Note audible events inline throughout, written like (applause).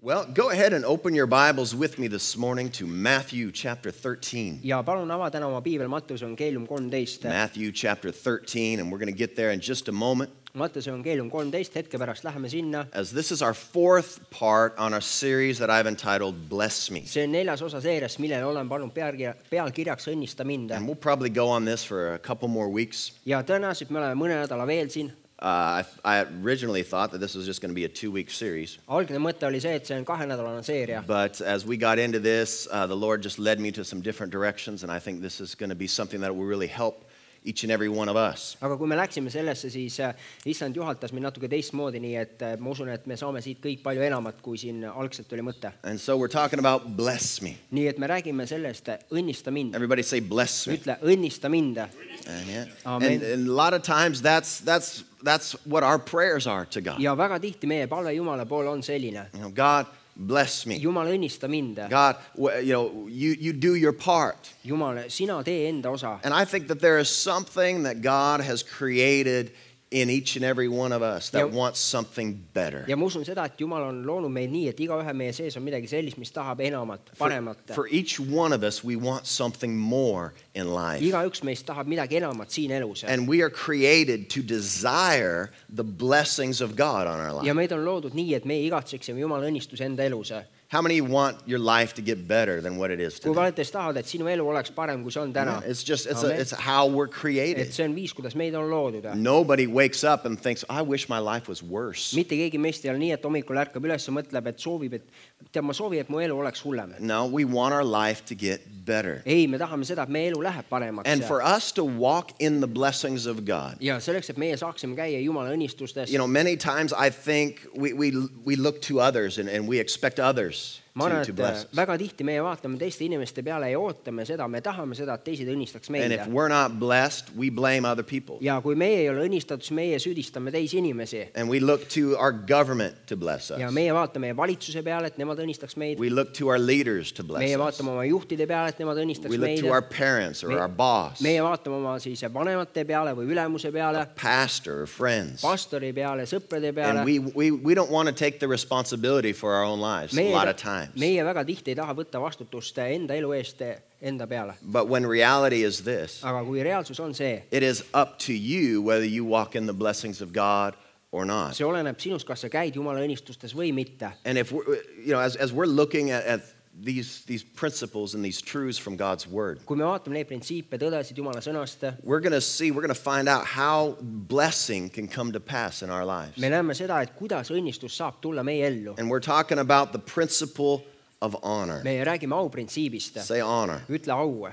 Well, go ahead and open your Bibles with me this morning to Matthew chapter 13. ja palun ava täna oma piibel Mattuse evangeelium kolmteist. Matthew chapter 13, and we're going to get there in just a moment. Mattuse evangeelium kolmteist, hetke pärast läheme sinna. As this is our fourth part on a series that I've entitled Bless Me. see on neljas osa seeriast, millele olen pannud pealkirja, pealkirjaks Õnnista mind. And we'll probably go on this for a couple more weeks. ja tõenäoliselt me oleme mõne nädala veel siin. Uh, I, I originally thought that this was just going to be a two week series. algne mõte oli see, et see on kahenädalane seeria, But as we got into this, uh, the Lord just led me to some different directions, and I think this is going to be something that will really help each and every one of us. aga kui me läksime sellesse, siis äh, issand juhatas mind natuke teistmoodi, nii et äh, ma usun, et me saame siit kõik palju enamat, kui siin algselt oli mõte. And so we're talking about bless me. nii et me räägime sellest, õnnista mind, Everybody say bless me. ütle õnnista mind And, yeah. Amen. and, and a lot of times that's, that's, that's what our prayers are to God. ja väga tihti meie palve Jumala poole on selline, You know, God, bless me. Jumal õnnista mind, God, you know, you, you do your part. Jumal, sina tee enda osa And I think that there is something that God has created in each and every one of us that Yeah. wants something better. ja ma usun seda, et Jumal on loonud meid nii, et igaühe meie sees on midagi sellist, mis tahab enamat, For, paremat. for each one of us, we want something more in life. igaüks meist tahab midagi enamat siin elus. And we are created to desire the blessings of God on our life. ja meid on loodud nii, et meie igatseksime Jumala õnnistuse enda elus. How many want your life to get better than what it is today? tahavad, et sinu elu oleks parem, kui see on täna. It's just it's, a, it's how we're et created. see on viis, kuidas meid on loodud. Nobody wakes up and thinks, "I wish my life was worse." mitte keegi meist ei ole nii, et hommikul ärkab üles ja mõtleb, et soovib, et tead, ma soovin, et mu elu oleks hullem. No, we want our life to get better. ei, me tahame seda, et meie elu läheb paremaks And. for us to walk in the blessings of God. ja selleks, et meie saaksime käia Jumala õnnistustes You know, many times I think we, we, we look to others and, and we expect others ma to, arvan, to et bless äh, us. väga tihti meie vaatame teiste inimeste peale ja ootame seda, me tahame seda, et teised õnnistaks And meid if. we're not blessed, we blame other people. ja kui meie ei ole õnnistatud, siis meie süüdistame teisi inimesi. And we look to our government to bless ja us. meie vaatame meie valitsuse peale, et nemad õnnistaks meid. We look to our leaders to bless meie us. vaatame oma juhtide peale, et nemad We õnnistaks look meid to. our parents or Me- our boss, meie vaatame oma siis vanemate peale või ülemuse peale, pastor or friends. pastori peale, sõprade peale And. we, we, we don't want to take the responsibility for our own lives a meie lot of, times. Meie väga tihti ei taha võtta vastutust enda elu eest enda peale. But when reality is this, aga kui reaalsus on see, it is up to you whether you walk in the blessings of God or not. see oleneb sinust, kas sa käid Jumala õnnistustes või mitte. And if we're, you know, as, as we're looking at, at these, these principles and these truths from God's word, kui me vaatame neid printsiipe, tõdesid Jumala sõnast, we're going to see, we're going to find out how blessing can come to pass in our lives. me näeme seda, et kuidas õnnistus saab tulla meie ellu. And we're talking about the principle of honor. me räägime auprintsiibist, Say honor. ütle au.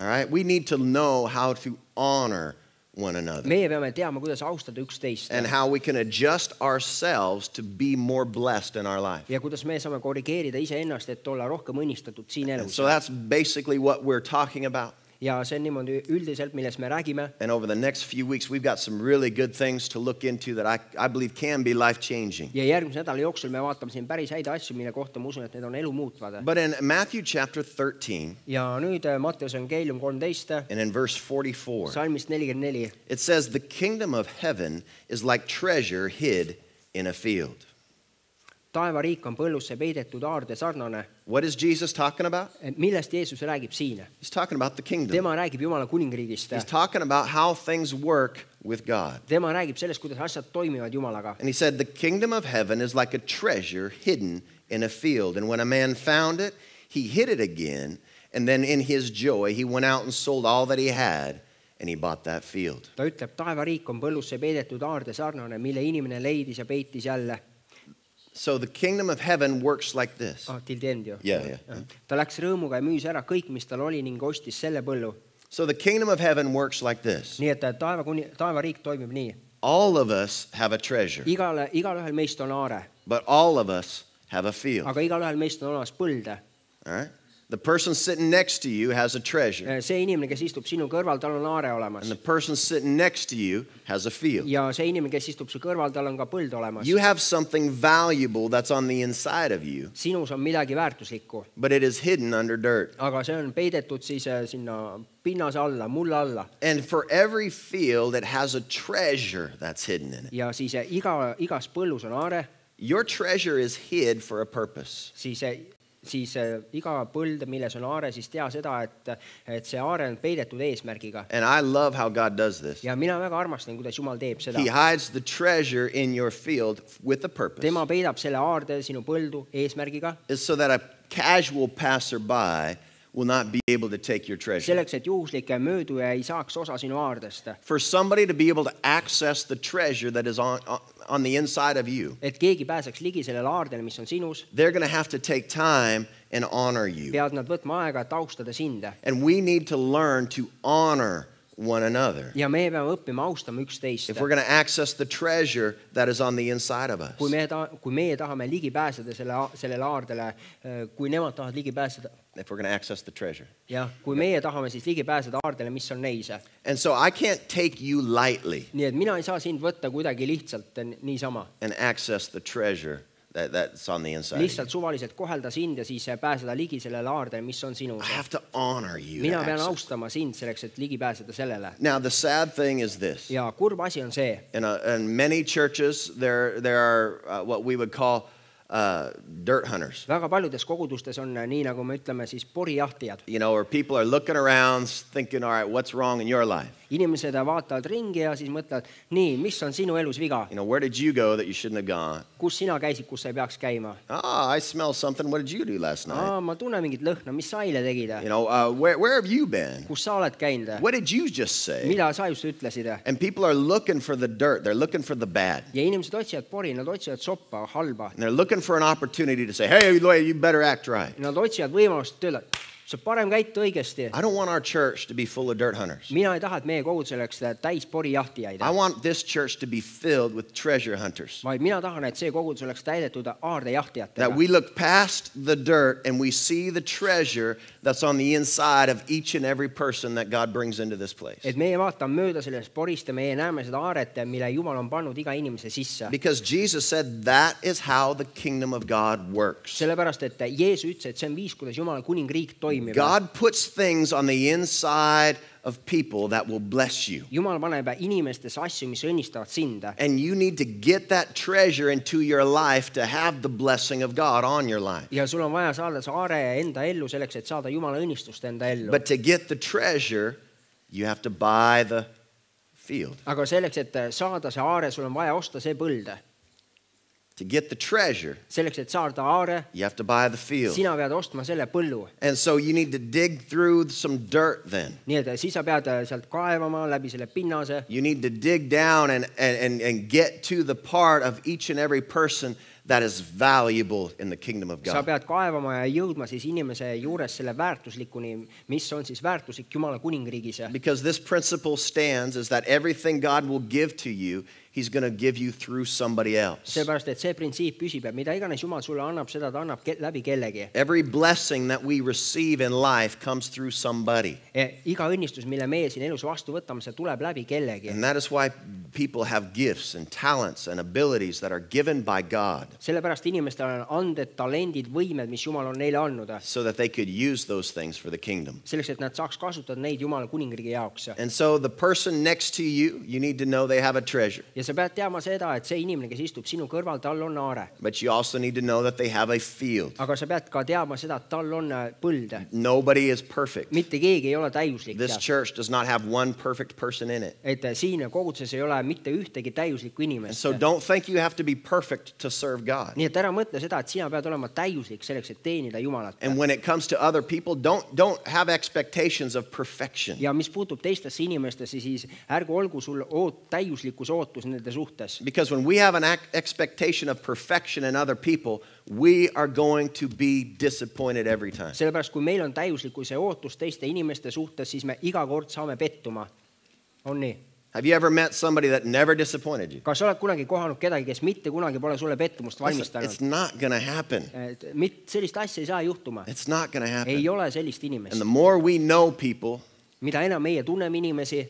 All right? We need to know how to honor one another meie peame teadma, kuidas austada üksteist and how we can adjust ourselves to be more blessed in our life. ja kuidas me saame korrigeerida iseennast, et olla rohkem õnnistatud siin And elus so. that's basically what we're talking about. Ja see on niimoodi üldiselt, millest me räägime And over the next few weeks, we've got some really good things to look into that I, I believe can be life changing. ja järgmise nädala jooksul me vaatame siin päris häid asju, mille kohta ma usun, et need on elu muutvad. But in Matthew chapter 13 ja nüüd äh, kolmteist äh,, and in verse 44, salmist nelikümmend neli. it says, The kingdom of heaven is like treasure hid in a field. Taevariik on põllusse peidetud aarde sarnane. What is Jesus talking about? millest Jeesus räägib siin? He's talking about the kingdom. tema räägib Jumala kuningriigist. He's talking about how things work with God. tema räägib sellest, kuidas asjad toimivad Jumalaga. And he said, The kingdom of heaven is like a treasure hidden in a field. And when a man found it, he hid it again. And then in his joy, he went out and sold all that he had and he bought that field. ta ütleb, taevariik on põllusse peidetud aarde sarnane, mille inimene leidis ja peitis jälle. So the kingdom of heaven works like this. ah, till the end ju. Yeah, yeah. ta läks rõõmuga ja müüs ära kõik, mis tal oli ning ostis selle põllu. So the kingdom of heaven works like this. nii et äh, taeva kuni, taevariik toimib nii. All of us have a treasure, igale, igalühel meist on aare, but all of us have a field. aga igalühel meist on olemas põld. All right? The person sitting next to you has a treasure, see inimene, kes istub sinu kõrval, tal on aare olemas and the person sitting next to you has a field. ja see inimene, kes istub su kõrval, tal on ka põld olemas. You have something valuable that's on the inside of you, sinus on midagi väärtuslikku, but it is hidden under dirt. aga see on peidetud siis äh, sinna pinnase alla, mulla alla And for every field, it has a treasure that's hidden in it. ja siis äh, iga, igas põllus on aare Your treasure is hid for a purpose. siis, siis äh, iga põld, milles on aare, siis tea seda, et, et see aare on peidetud eesmärgiga. And I love how God does this. ja mina väga armastan, kuidas Jumal teeb seda He. hides the treasure in your field with a purpose. tema peidab selle aarde sinu põldu eesmärgiga, It's so that a casual passerby will not be able to take your treasure. selleks, et juhuslik mööduja ei saaks osa sinu aardest. For somebody to be able to access the treasure that is on, on- on the inside of you, et keegi pääseks ligi sellele aardele, mis on sinus, they're going to have to take time and honor you. peavad nad võtma aega, et austada sind. And we need to learn to honor one another ja me peame õppima austama üksteist if we're going to access the treasure that is on the inside of us. kui me ta-, kui meie tahame ligi pääseda selle, sellele aardele, kui nemad tahavad ligi pääseda, If we're going to access the treasure. jah, kui meie tahame siis ligi pääseda aardele, mis on neis. And so I can't take you lightly nii et mina ei saa sind võtta kuidagi lihtsalt n- niisama, and access the treasure that, that's on the inside. of you. lihtsalt suvaliselt kohelda sind ja siis pääseda ligi sellele aardele, mis on sinus I. have to honor you. to mina pean access. austama sind selleks, et ligi pääseda sellele. Now the sad thing is this. ja kurb asi on see, In, a, in many churches, there, there are uh, what we would call uh, dirt hunters. väga paljudes kogudustes on äh, nii, nagu me ütleme siis porijahtijad. You know, where people are looking around thinking, all right, what's wrong in your life? Inimesed vaatavad ringi ja siis mõtlevad, nii, mis on sinu elus viga, You know, where did you go that you shouldn't have gone? kus sina käisid, kus sa ei peaks käima? Ah, I smell something. What did you do last night? aa, ma tunnen mingit lõhna, mis sa eile tegid? You know, uh, where, where have you been? kus sa oled käinud? What did you just say? mida sa just ütlesid? And people are looking for the dirt. They're looking for the bad. ja inimesed otsivad pori, nad otsivad soppa, halba. And they're looking for an opportunity to say, hey, you better act right. Nad otsivad võimalust öelda, sa parem käitu õigesti. I don't want our church to be full of dirt hunters. mina ei taha, et meie kogudus oleks täis porijahtijaid I, want this church to be filled with treasure hunters. vaid mina tahan, et see kogudus oleks täidetud That aardejahtijatega. we look past the dirt and we see the treasure that's on the inside of each and every person that God brings into this place. et meie vaatame mööda sellest porist ja meie näeme seda aaret, mille Jumal on pannud iga inimese sisse. Because Jesus said that is how the kingdom of God works. sellepärast, et Jeesus ütles, et see on viis, kuidas Jumala kuningriik toimib. God puts things on the inside of people that will bless you. Jumal paneb inimestesse asju, mis õnnistavad sind And you need to get that treasure into your life to have the blessing of God on your life. ja sul on vaja saada see aare enda ellu selleks, et saada Jumala õnnistust enda ellu. But to get the treasure, you have to buy the field. aga selleks, et saada see aare, sul on vaja osta see põld. To get the treasure, selleks, et saada aare, you have to buy the field. sina pead ostma selle põllu. And so you need to dig through some dirt then. nii et äh, siis sa pead äh, sealt kaevama läbi selle pinnase You need to dig down and, and, and, get to the part of each and every person that is valuable in the kingdom of sa God. pead kaevama ja jõudma siis inimese juures selle väärtuslikuni, mis on siis väärtuslik Jumala kuningriigis. Because this principle stands is that everything God will give to you, He's going to give you through somebody else. seepärast, et see printsiip püsib, et mida iganes Jumal sulle annab, seda ta annab ke läbi kellegi. Every blessing that we receive in life comes through somebody. iga õnnistus, mille meie siin elus vastu võtame, see tuleb läbi kellegi. And that is why people have gifts and talents and abilities that are given by God sellepärast inimestel on anded, talendid, võimed, mis Jumal on neile andnud, so that they could use those things for the kingdom. selleks, et nad saaks kasutada neid Jumala kuningriigi jaoks. And so the person next to you, you need to know they have a treasure. ja sa pead teadma seda, et see inimene, kes istub sinu kõrval, tal on aare. But you also need to know that they have a field. aga sa pead ka teadma seda, et tal on äh, põld. Nobody is perfect. mitte keegi ei ole täiuslik. This church does not have one perfect person in it. et äh, siin koguduses ei ole mitte ühtegi täiuslikku inimest. so don't think you have to be perfect to serve God. nii et ära mõtle seda, et sina pead olema täiuslik selleks, et teenida Jumalat. And when it comes to other people, don't don't have expectations of perfection. ja mis puutub teistesse inimestesse, siis ärgu olgu sul oot-, täiuslikkus ootus nende suhtes. Because when we have an expectation of perfection in other people, we are going to be disappointed every time. sellepärast, kui meil on täiuslikkuse ootus teiste inimeste suhtes, siis me iga kord saame pettuma. on nii? Have you ever met somebody that never disappointed you? kas sa oled kunagi kohanud kedagi, kes mitte kunagi pole sulle pettumust Listen, it's valmistanud? not going to happen. et mit-, sellist asja ei saa juhtuma. It's not to happen. ei ole sellist And inimest the. more we know people, mida enam meie tunneme inimesi,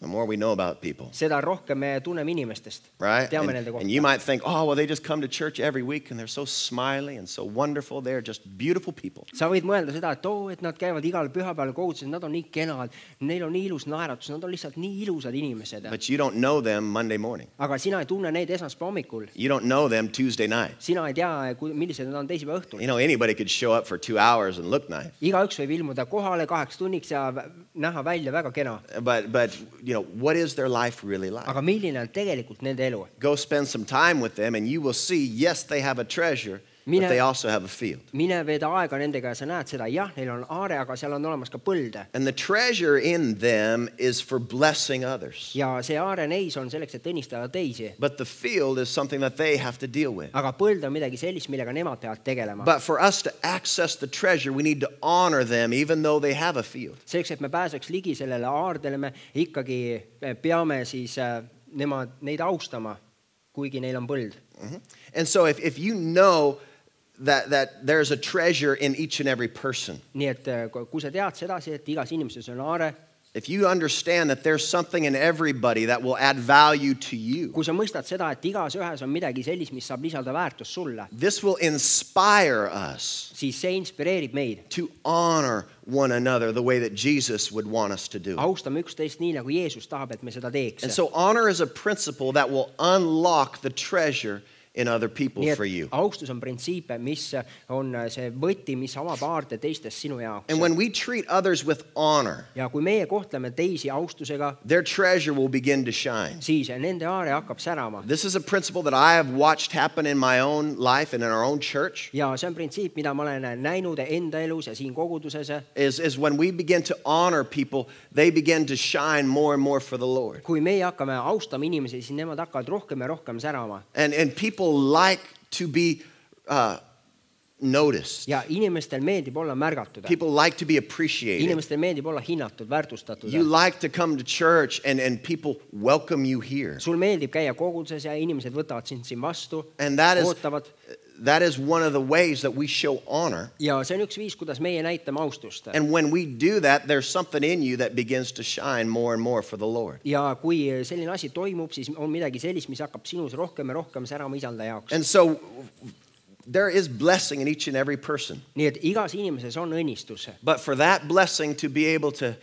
the more we know about people, seda rohkem me tunneme inimestest, right? teame And, nende and you kohta. might think, oh, well, they just come to church every week and they're so smiley and so wonderful. They're just beautiful people. sa võid mõelda seda, et oo, et nad käivad igal pühapäeval koguduses, nad on nii kenad, neil on nii ilus naeratus, nad on lihtsalt nii ilusad inimesed. But you don't know them Monday morning. aga sina ei tunne neid esmaspäeva hommikul, You don't know them Tuesday night. sina ei tea, millised nad on teisipäeva õhtul You. know, anybody could show up for two hours and look nice. igaüks võib ilmuda kohale kaheks tunniks ja näha välja väga kena, But, but you know, what is their life really like? aga milline on tegelikult nende elu? Go spend some time with them and you will see, yes, they have a treasure, Mine- but they also have a field. mine veeda aega nendega ja sa näed seda, jah, neil on aare, aga seal on olemas ka põlde And the treasure in them is for blessing others. ja see aare neis on selleks, et õnnistada teisi. But the field is something that they have to deal with. aga põld on midagi sellist, millega nemad peavad tegelema. But for us to access the treasure, we need to honor them even though they have a field. selleks, et me pääseks ligi sellele aardele, me ikkagi peame siis äh, nemad, neid austama, kuigi neil on põld. Mhm. And so if, if you know that, that there's a treasure in each and every person, nii et äh, kui kui sa tead sedasi, et igas inimeses on aare, if you understand that there's something in everybody that will add value to you, kui sa mõistad seda, et igas ühes on midagi sellist, mis saab lisada väärtust sulle, this will inspire us siis see inspireerib meid. to honor one another the way that Jesus would want us to do. austame üksteist nii, nagu Jeesus tahab, et me seda teeks And. so honor is a principle that will unlock the treasure in other people nii for you. et austus on printsiip, mis on see võti, mis avab aarde teistest sinu jaoks And. when we treat others with honor, ja kui meie kohtleme teisi austusega, their treasure will begin to shine. siis nende aare hakkab särama. This is a principle that I have watched happen in my own life and in our own church. ja see on printsiip, mida ma olen näinud enda elus ja siin koguduses Is, is when we begin to honor people, they begin to shine more and more for the Lord. kui meie hakkame austama inimesi, siis nemad hakkavad rohkem ja rohkem särama And, and people like to be uh, noticed, ja inimestel meeldib olla märgatud. people like to be appreciated. inimestel meeldib olla hinnatud, väärtustatud. You like to come to church and, and people welcome you here. sul meeldib käia koguduses ja inimesed võtavad sind siin vastu, And that is, ootavad that is one of the ways that we show honor. ja see on üks viis, kuidas meie näitame austust. And when we do that, there's something in you that begins to shine more and more for the Lord. ja kui eh, selline asi toimub, siis on midagi sellist, mis hakkab sinus rohkem ja rohkem särama isanda jaoks. And so there is blessing in each and every person. nii et igas inimeses on õnnistus, But for that blessing to be able to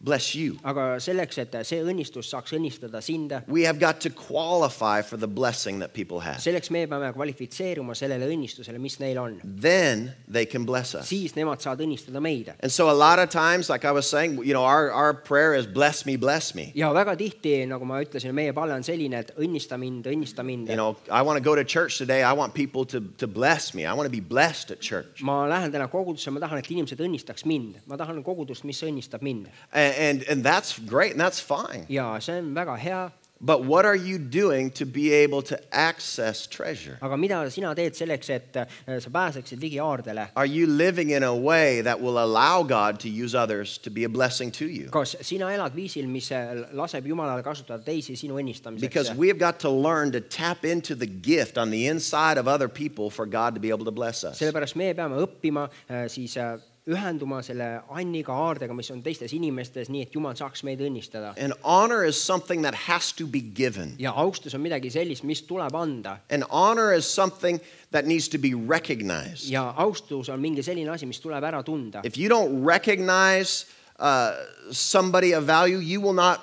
bless you, aga selleks, et see õnnistus saaks õnnistada sind, we have got to qualify for the blessing that people have. selleks me peame kvalifitseeruma sellele õnnistusele, mis neil on. Then they can bless us. siis nemad saavad õnnistada meid. And so a lot of times, like I was saying, you know, our, our prayer is bless me, bless me. ja väga tihti, nagu ma ütlesin, meie palle on selline, et õnnista mind, õnnista mind You. know, I want to go to church today. I want people to, to bless me. I want to be blessed at church. ma lähen täna kogudusse, ma tahan, et inimesed õnnistaks mind, ma tahan kogudust, mis õnnistab mind And, and, and that's great and that's fine. ja see on väga hea, But what are you doing to be able to access treasure? aga mida sina teed selleks, et äh, sa pääseksid ligi aardele? Are you living in a way that will allow God to use others to be a blessing to you? kas sina elad viisil, mis äh, laseb Jumalal kasutada teisi sinu õnnistamiseks Because? we have got to learn to tap into the gift on the inside of other people for God to be able to bless us. sellepärast me peame õppima äh, siis äh, ühenduma selle anniga, aardega, mis on teistes inimestes, nii et Jumal saaks meid õnnistada. And honor is something that has to be given. ja austus on midagi sellist, mis tuleb anda And honor is something that needs to be recognized. ja austus on mingi selline asi, mis tuleb ära tunda. If you don't recognize uh, somebody of value, you will not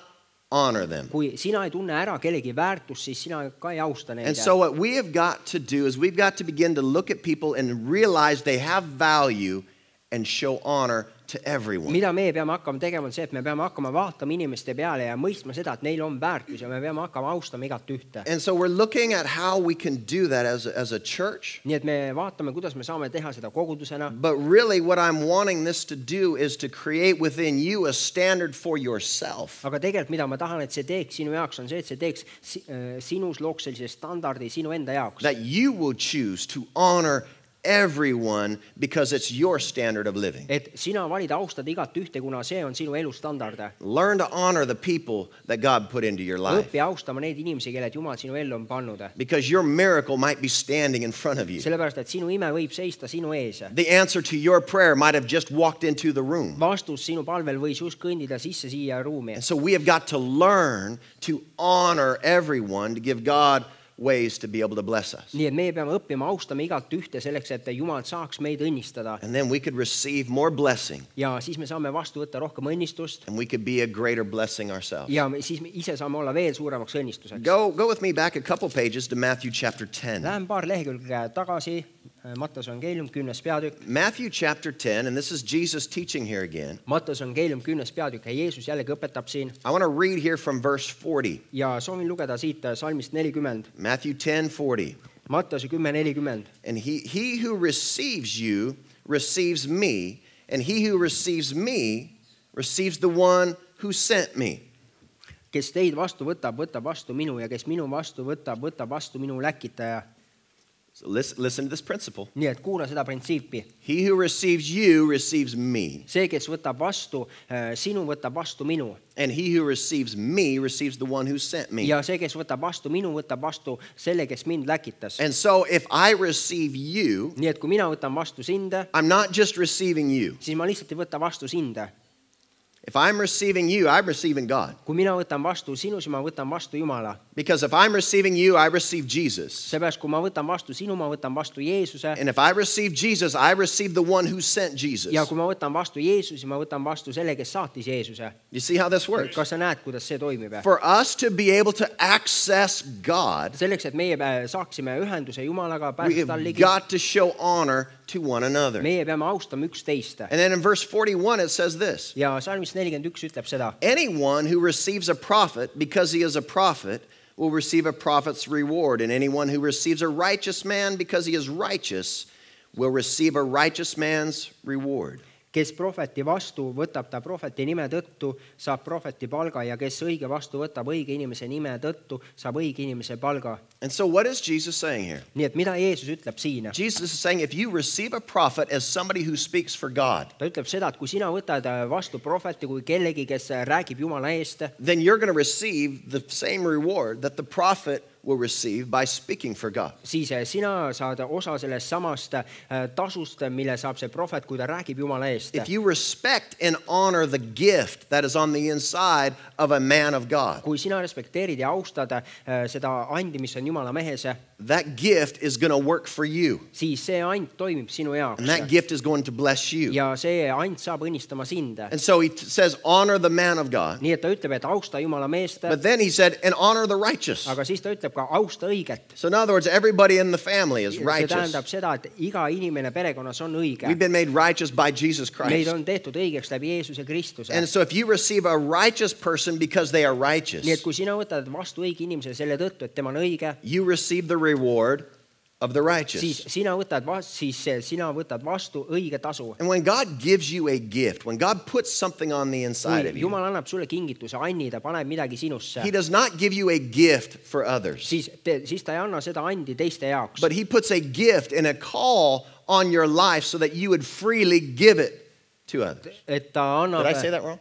honor them. kui sina ei tunne ära kellegi väärtust, siis sina ka ei austa neid And. so, what we have got to do is we've got to begin to look at people and realize they have value and show honor to everyone. mida meie peame hakkama tegema, on see, et me peame hakkama vaatama inimeste peale ja mõistma seda, et neil on väärtus ja me peame hakkama austama igat ühte. And so, we're looking at how we can do that as a, as a church. nii et me vaatame, kuidas me saame teha seda kogudusena, But really, what I'm wanting this to do is to create within you a standard for yourself. aga tegelikult, mida ma tahan, et see teeks sinu jaoks, on see, et see teeks si- äh, sinus, looks sellise standardi sinu enda jaoks. That you will choose to honor everyone because it's your standard of living. et sina valid austada igat ühte, kuna see on sinu elustandard. Learn to honor the people that God put into your life õpi austama neid inimesi, kelled Jumal sinu ellu on pannud. because your miracle might be standing in front of you. sellepärast, et sinu ime võib seista sinu ees. The answer to your prayer might have just walked into the room. vastus sinu palvel võis just kõndida sisse siia ruumi And so we have got to learn to honor everyone to give God ways to be able to bless us. nii et meie peame õppima austama igat ühte selleks, et Jumal saaks meid õnnistada And then we could receive more blessing ja siis me saame vastu võtta rohkem õnnistust and we could be a greater blessing ourselves. ja siis me ise saame olla veel suuremaks õnnistuseks. Go, go with me back a couple pages to Matthew chapter 10. Lähen paar lehekülge tagasi, Mattas evangeelium kümnes peatükk, Matthew chapter 10, and this is Jesus teaching here again. Mattas evangeelium kümnes peatükk ja Jeesus jällegi õpetab siin I want to read here from verse 40. ja soovin lugeda siit salmist nelikümmend, Matthew 10 40. Mattase kümme nelikümmend. And he, he who receives you receives me, and he who receives me receives the one who sent me. kes teid vastu võtab, võtab vastu minu ja kes minu vastu võtab, võtab vastu minu läkitaja. So listen, listen to this principle. nii et kuula seda printsiipi, He who receives you receives me, see, kes võtab vastu äh, sinu, võtab vastu minu and he who receives me receives the one who sent me. ja see, kes võtab vastu minu, võtab vastu selle, kes mind läkitas. And so if I receive you, nii et kui mina võtan vastu sind, I'm not just receiving you. siis ma lihtsalt ei võta vastu sind. If I'm receiving you, I'm receiving God. kui mina võtan vastu sinu, siis ma võtan vastu Jumala. Because if I'm receiving you, I receive Jesus. seepärast, kui ma võtan vastu sinu, ma võtan vastu Jeesuse And if I receive Jesus, I receive the one who sent Jesus. ja kui ma võtan vastu Jeesuse, ma võtan vastu selle, kes saatis Jeesuse. You see how this works? kas näed, kuidas see toimib? For us to be able to access God, selleks, et meie äh, saaksime ühenduse Jumalaga, we pääseda tal have ligi, got to show honor to one another. meie peame austama üksteist. And then in verse 41, it says this ja salmis nelikümmend üks ütleb seda, Anyone who receives a prophet because he is a prophet will receive a prophet's reward. And anyone who receives a righteous man because he is righteous will receive a righteous man's reward. Kes prohveti vastu võtab ta prohveti nime tõttu, saab prohveti palga ja kes õige vastu võtab õige inimese nime tõttu, saab õige inimese palga. And so, what is Jesus saying here? nii et mida Jeesus ütleb siin? Jesus is saying if you receive a prophet as somebody who speaks for God, ta ütleb seda, et kui sina võtad vastu prohveti kui kellegi, kes räägib Jumala eest, then you're going to receive the same reward that the prophet will receive by speaking for God. siis eh, sina saad osa sellest samast eh, tasust, mille saab see prohvet, kui ta räägib Jumala eest. If you respect and honor the gift that is on the inside of a man of God, kui sina respekteerid ja austad eh, seda andi, mis on Jumala mehes, that gift is going to work for you. siis see and toimib sinu And that jaoks gift is going to bless you. ja see and saab õnnistama sind. And so he t- says, honor the man of God. nii et ta ütleb, et austa Jumala meest, But then he said, and honor the righteous. aga siis ta ütleb ka austa õiget. So, in other words, everybody in the family is see righteous. tähendab seda, et iga inimene perekonnas on õige We've. been made righteous by Jesus meid Christ. on tehtud õigeks läbi Jeesuse Kristuse. And so, if you receive a righteous person because they are righteous, nii et kui sina võtad vastu õige inimese selle tõttu, et tema on õige, you receive the reward of the siis righteous. sina võtad vastu, siis sina võtad vastu õige tasu. And when God gives you a gift, when God puts something on the inside kui of you, Jumal annab sulle kingituse, anni, ta paneb midagi sinusse He, does not give you a gift for others, siis, siis ta ei anna seda andi teiste jaoks but He puts a gift and a call on your life so that you would freely give it to others. et ta annab Did I say that wrong?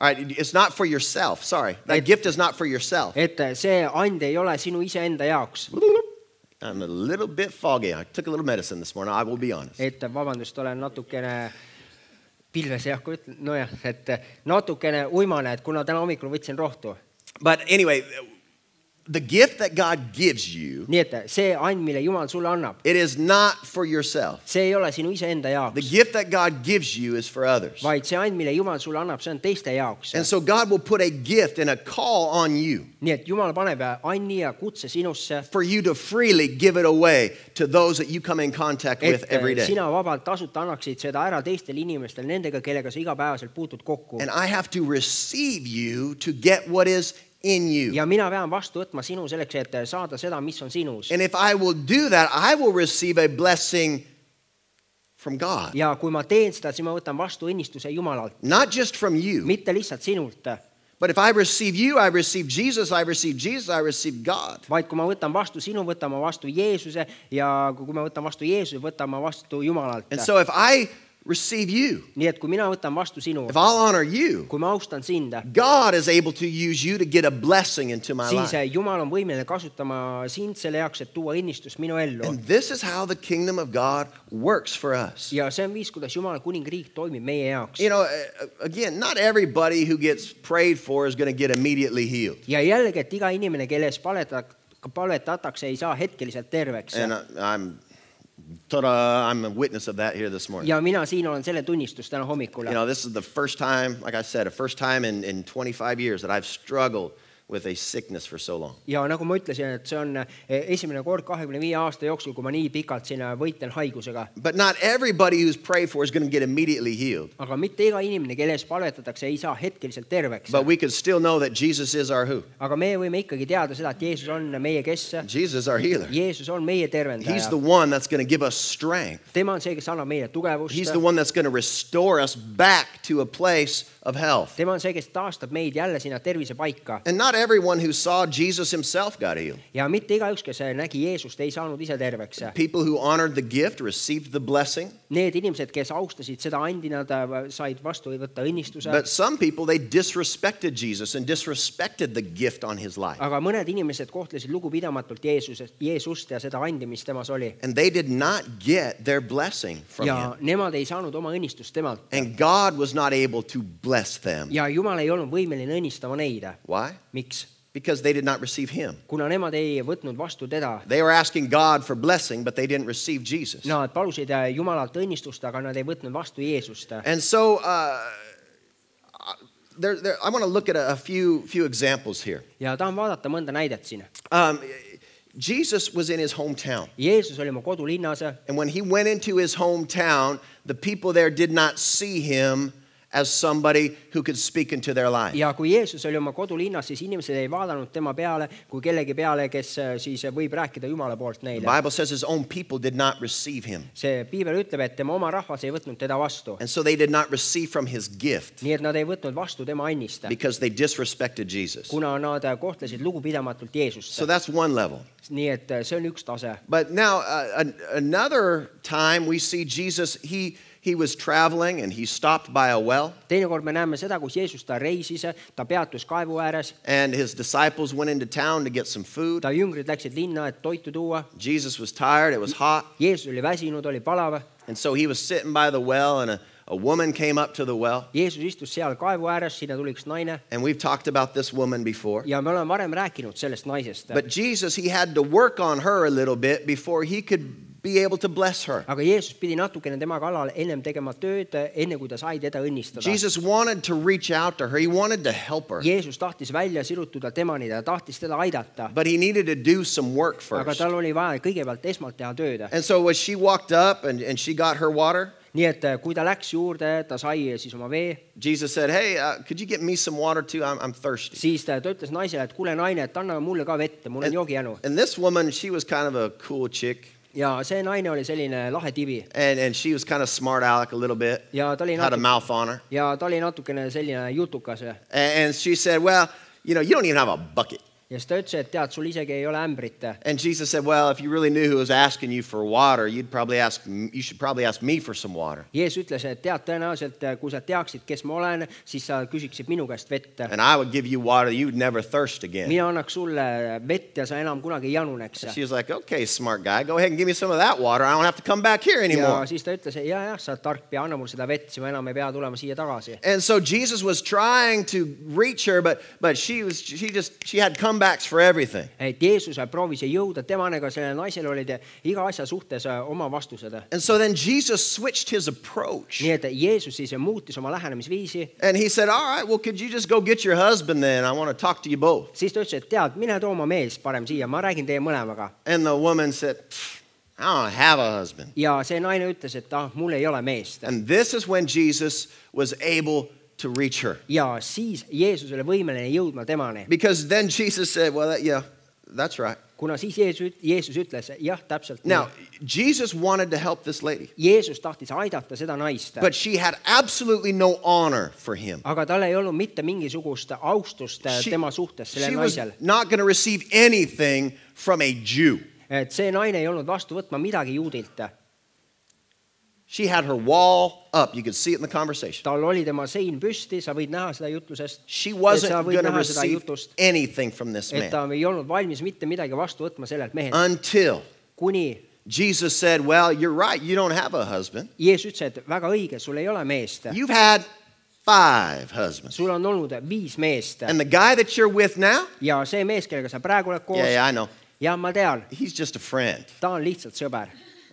All right, it's not for yourself. Sorry. That It- gift is not for yourself. et see and ei ole sinu iseenda jaoks, I'm a little bit foggy. I took a little medicine this morning, I will be honest. et vabandust, olen natukene pilves jah, kui ütlen, nojah, et natukene uimane, et kuna täna hommikul võtsin rohtu. But anyway, the gift that God gives you, nii et see and, mille Jumal sulle annab, it is not for yourself. see ei ole sinu iseenda The jaoks, gift that God gives you is for others. vaid see and, mille Jumal sulle annab, see on teiste jaoks. And so God will put a gift and a call on you nii et Jumal paneb anni ja kutse sinusse, for you to freely give it away to those that you come in contact with every eh, day. sina vabalt tasuta annaksid seda ära teistele inimestele, nendega, kellega sa igapäevaselt puutud kokku. And I have to receive you to get what is in you. ja mina pean vastu võtma sinu selleks, et saada seda, mis on sinus. And if I will do that, I will receive a blessing from God. ja kui ma teen seda, siis ma võtan vastu õnnistuse Jumalalt, Not just from you, mitte lihtsalt sinult, But if I receive you, I receive Jesus, I receive Jesus, I receive God. vaid kui ma võtan vastu sinu, võtan ma vastu Jeesuse ja kui ma võtan vastu Jeesuse, võtan ma vastu Jumalalt. And so if I receive you, nii et kui mina võtan vastu sinu if, I'll honor you, kui ma austan sind, God is able to use you to get a blessing into my siis life. Jumal on võimeline kasutama sind selle jaoks, et tuua õnnistust minu ellu. And this is how the kingdom of God works for us. ja see on viis, kuidas Jumala kuningriik toimib meie jaoks You. know, uh, again, not everybody who gets prayed for is going to get immediately healed. ja jällegi, et iga inimene, kelle ees paleta-, palvetatakse, ei saa hetkeliselt terveks. And I, I'm, ta-da, I'm a witness of that here this morning. ja mina siin olen selle tunnistus täna hommikul You know, this is the first time, like I said, a first time in, in 25 years that I've struggled with a sickness for so long. ja nagu ma ütlesin, et see on eh, esimene kord kahekümne viie aasta jooksul, kui ma nii pikalt siin eh, võitlen haigusega. But not everybody who's prayed for is going to get immediately healed. aga mitte iga inimene, kelle ees palvetatakse, ei saa hetkeliselt terveks. But we can still know that Jesus is our who? aga me võime ikkagi teada seda, et Jeesus on meie kes, Jesus is our healer. Jeesus on meie He's the tervendaja. one that's going to give us strength. tema on see, kes annab meile He's tugevust the. one that's going to restore us back to a place of health. tema on see, kes taastab meid jälle sinna tervisepaika And not everyone who saw Jesus himself got healed. ja mitte igaüks, kes nägi Jeesust, ei saanud ise terveks. People who honored the gift received the blessing, Need inimesed, kes austasid seda andi, nad äh, said vastu võtta õnnistuse. but some people they disrespected Jesus and disrespected the gift on his life. aga mõned inimesed kohtlesid lugupidamatult Jeesusest, Jeesust ja seda andi, mis temas oli. And they did not get their blessing from ja him. nemad ei saanud oma õnnistust temalt. And God was not able to bless them. ja Jumal ei olnud võimeline õnnistama neid. Why? miks? Because they did not receive him. kuna nemad ei võtnud vastu teda. They were asking God for blessing, but they didn't receive Jesus. Nad palusid äh, Jumalalt õnnistust, aga nad ei võtnud vastu Jeesust. And so uh, there, there, I want to look at a, a few, few examples here. ja tahan vaadata mõnda näidet siin. Um, Jesus was in his hometown. Jeesus oli oma kodulinnas And when he went into his hometown, the people there did not see him as somebody who could speak into their life. ja kui Jeesus oli oma kodulinnas, siis inimesed ei vaadanud tema peale kui kellegi peale, kes äh, siis võib rääkida Jumala poolt The. Bible says his own people did not receive him. see piibel ütleb, et tema oma rahvas ei võtnud teda vastu, And so they did not receive from his gift nii et nad ei võtnud vastu tema annist, because they disrespected Jesus. kuna nad äh, kohtlesid lugupidamatult Jeesust So. that's one level. nii et äh, see on üks tase. But now, uh, another time we see Jesus, he, he was traveling and he stopped by a well, teinekord me näeme seda, kus Jeesus ta reisis, ta peatus kaevu ääres, and his disciples went into town to get some food. ta jüngrid läksid linna, et toitu tuua. Jesus was tired, it was hot, Jeesus oli väsinud, oli palav. and so he was sitting by the well, and a, a woman came up to the well. Jeesus istus seal kaevu ääres, sinna tuli üks naine And we've talked about this woman before. ja me oleme varem rääkinud sellest naisest. But Jesus, he had to work on her a little bit before he could be able to bless her. aga Jeesus pidi natukene tema kallal ennem tegema tööd, enne kui ta sai teda õnnistada. Jesus wanted to reach out to her, he wanted to help her, Jeesus tahtis välja sirutuda temani, ta tahtis teda aidata, but he needed to do some work aga first. tal oli vaja kõigepealt esmalt teha tööd. And so when she walked up and, and she got her water, nii et äh, kui ta läks juurde, ta sai siis oma vee, Jesus said, Hey, uh, could you get me some water too? I'm, I'm thirsty. siis ta, ta ütles naisele, et kuule naine, et anna mulle ka vett, mul on joogijänu. And this woman, she was kind of a cool chick. Ja see naine oli selline lahe tibi And, and she was kind of smart aleck a little bit, ja ta oli had a natuke, mouth on her. ja ta oli natukene selline jutukas and she said, Well, you know, you don't even have a bucket. Siis ta ütles, et tead, sul isegi ei ole ämbrit. And Jesus said, Well, if you really knew who was asking you for water, you'd probably ask, you should probably ask me for some water. Jeesus ütles, et tead, tõenäoliselt äh, kui sa teaksid, kes ma olen, siis sa küsiksid minu käest vett. And I would give you water you would never thirst again. mina annaks sulle äh, vett ja sa enam kunagi ei januneks. She was like, Okay, smart guy, go ahead and give me some of that water. I don't have to come back here ja anymore. siis ta ütles, ja, jah, sa oled tark anna mulle seda vett, siis ma enam ei pea tulema siia tagasi. And so Jesus was trying to reach her, but, but she was, she just, she had comebacks for everything. et Jeesus proovis jõuda temani, aga sellel naisel olid iga asja suhtes äh, oma vastused. And so then Jesus switched his approach. nii et Jeesus siis muutis oma lähenemisviisi, And he said, All right, well, could you just go get your husband then? I want to talk to you both. siis ta ütles, et tead, mine too oma mees parem siia, ma räägin teie mõlemaga. And the woman said, "Pfft, I don't have a husband. ja see naine ütles, et ah, mul ei ole meest. And this is when Jesus was able to reach her. ja siis Jeesus oli võimeline jõudma temani. Because then Jesus said, Well, that, yeah, that's right. kuna siis Jeesus, Jeesus ütles jah, täpselt Now, nii. Jesus wanted to help this lady, Jeesus tahtis aidata seda naist, but she had absolutely no honor for him. aga tal ei olnud mitte mingisugust austust äh, She, tema suhtes, she sellel was naisel. not going to receive anything from a Jew. et see naine ei olnud vastu võtma midagi juudilt. She had her wall up. You could see it in the conversation. tal oli tema sein püsti, sa võid näha seda jutlusest, She sa wasn't võid going to näha seda receive jutust, anything from this et ta man ei olnud valmis mitte midagi vastu võtma sellelt mehelt, until kuni Jesus said, Well, you're right. You don't have a husband. Jeesus ütles, et väga õige, sul ei ole meest, You've had five husbands. sul on olnud viis meest And the guy that you're with now, ja see mees, kellega sa praegu oled koos yeah, yeah, I know. ja ma tean, He's just a friend. ta on lihtsalt sõber.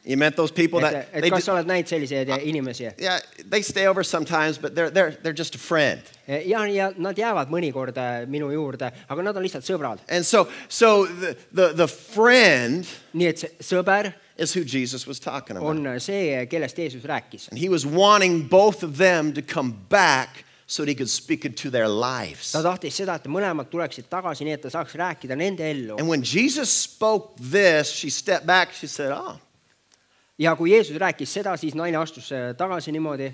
You met those people that, et they kas sa oled näinud selliseid inimesi? yeah, they stay over sometimes, but they're, they're, they're just a friend. ja, ja nad jäävad mõnikord äh, minu juurde, aga nad on lihtsalt sõbrad. And so, so the, the, the friend nii et see sõber is who Jesus was talking about. on see, kellest Jeesus rääkis. And he was wanting both of them to come back so that he could speak into their lives. ta tahtis seda, et mõlemad tuleksid tagasi, nii et ta saaks rääkida nende ellu. And when Jesus spoke this, she stepped back. She said, Oh, ja kui Jeesus rääkis seda, siis naine astus äh, tagasi niimoodi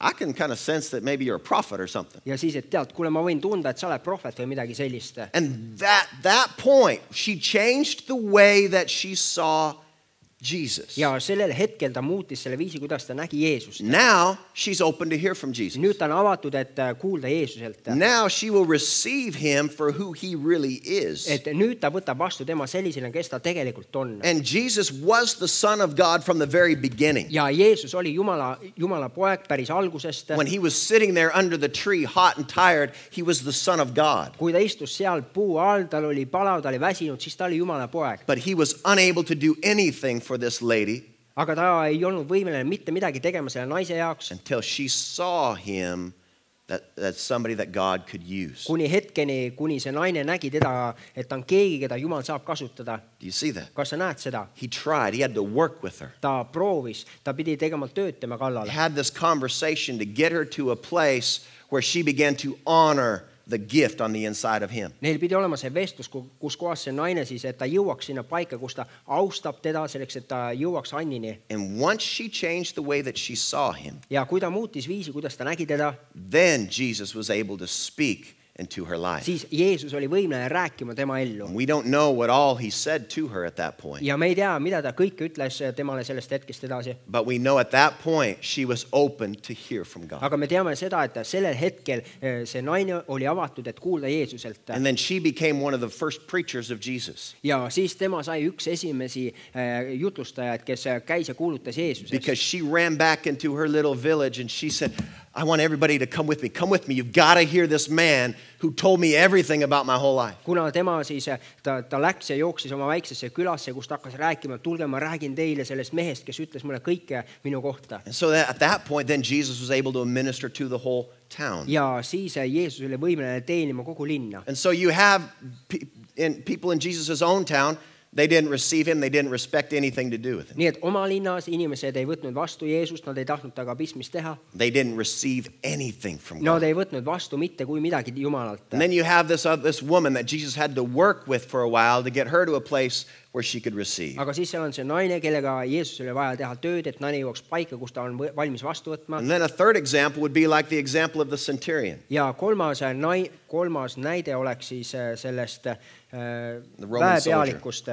I can kind of sense that maybe you're a prophet or something. ja siis, et tead, kuule, ma võin tunda, et sa oled prohvet või midagi sellist. And that, that point, she changed the way that she saw Jesus. ja sellel hetkel ta muutis selle viisi, kuidas ta nägi Jeesust. Now she's open to hear from Jesus. nüüd ta on avatud, et äh, kuulda Jeesuselt. Now she will receive him for who he really is. et nüüd ta võtab vastu tema sellisena, kes ta tegelikult on. And Jesus was the Son of God from the very beginning. ja Jeesus oli Jumala, Jumala poeg päris algusest. When he was sitting there under the tree, hot and tired, he was the Son of God. kui ta istus seal puu all, tal oli palav, ta oli väsinud, siis ta oli Jumala poeg. But he was unable to do anything for this lady aga ta ei olnud võimeline mitte midagi tegema selle naise jaoks, until she saw him that, that's somebody that God could use. kuni hetkeni, kuni see naine nägi teda, et ta on keegi, keda Jumal saab kasutada. Do you see that? kas sa näed seda? He tried, he had to work with her. ta proovis, ta pidi tegema tööd tema He kallal. had this conversation to get her to a place where she began to honor the gift on the inside of him. Neil pidi olema see vestlus, kus kohas see naine siis, et ta jõuaks sinna paika, kus ta austab teda selleks, et ta jõuaks Annini. And once she changed the way that she saw him, ja kui ta muutis viisi, kuidas ta nägi teda, then Jesus was able to speak into her life. siis Jeesus oli võimeline rääkima tema ellu. We don't know what all he said to her at that point, ja me ei tea, mida ta kõike ütles temale sellest hetkest edasi, but we know at that point she was open to hear from God. aga me teame seda, et sellel hetkel eh, see naine oli avatud, et kuulda Jeesuselt And then she became one of the first preachers of Jesus ja siis tema sai üks esimesi eh, jutlustajaid, kes eh, käis ja kuulutas Jeesust. because she ran back into her little village and she said, I want everybody to come with me. Come with me. You've got to hear this man who told me everything about my whole life. kuna tema siis, ta, ta läks ja jooksis oma väiksesse külasse, kus ta hakkas rääkima, tulge, ma räägin teile sellest mehest, kes ütles mulle kõike minu kohta. And so that, at that point, then Jesus was able to minister to the whole town. ja siis eh, Jeesus oli võimeline teenima kogu linna. And so you have in, people in Jesus' own town, they didn't receive him, they didn't respect anything to do with him. nii et oma linnas inimesed ei võtnud vastu Jeesust, nad ei tahtnud temaga pistmist teha, They didn't receive anything from nad God. ei võtnud vastu mitte kui midagi Jumalalt. And then you have this, uh, this woman that Jesus had to work with for a while to get her to a place where she could receive. aga siis seal on see naine, kellega Jeesusel oli vaja teha tööd, et naine jõuaks paika, kus ta on valmis vastu võtma. And then a third example would be like the example of the centurion. ja kolmas nai-, kolmas näide oleks siis äh, sellest äh, The Roman väepealikust,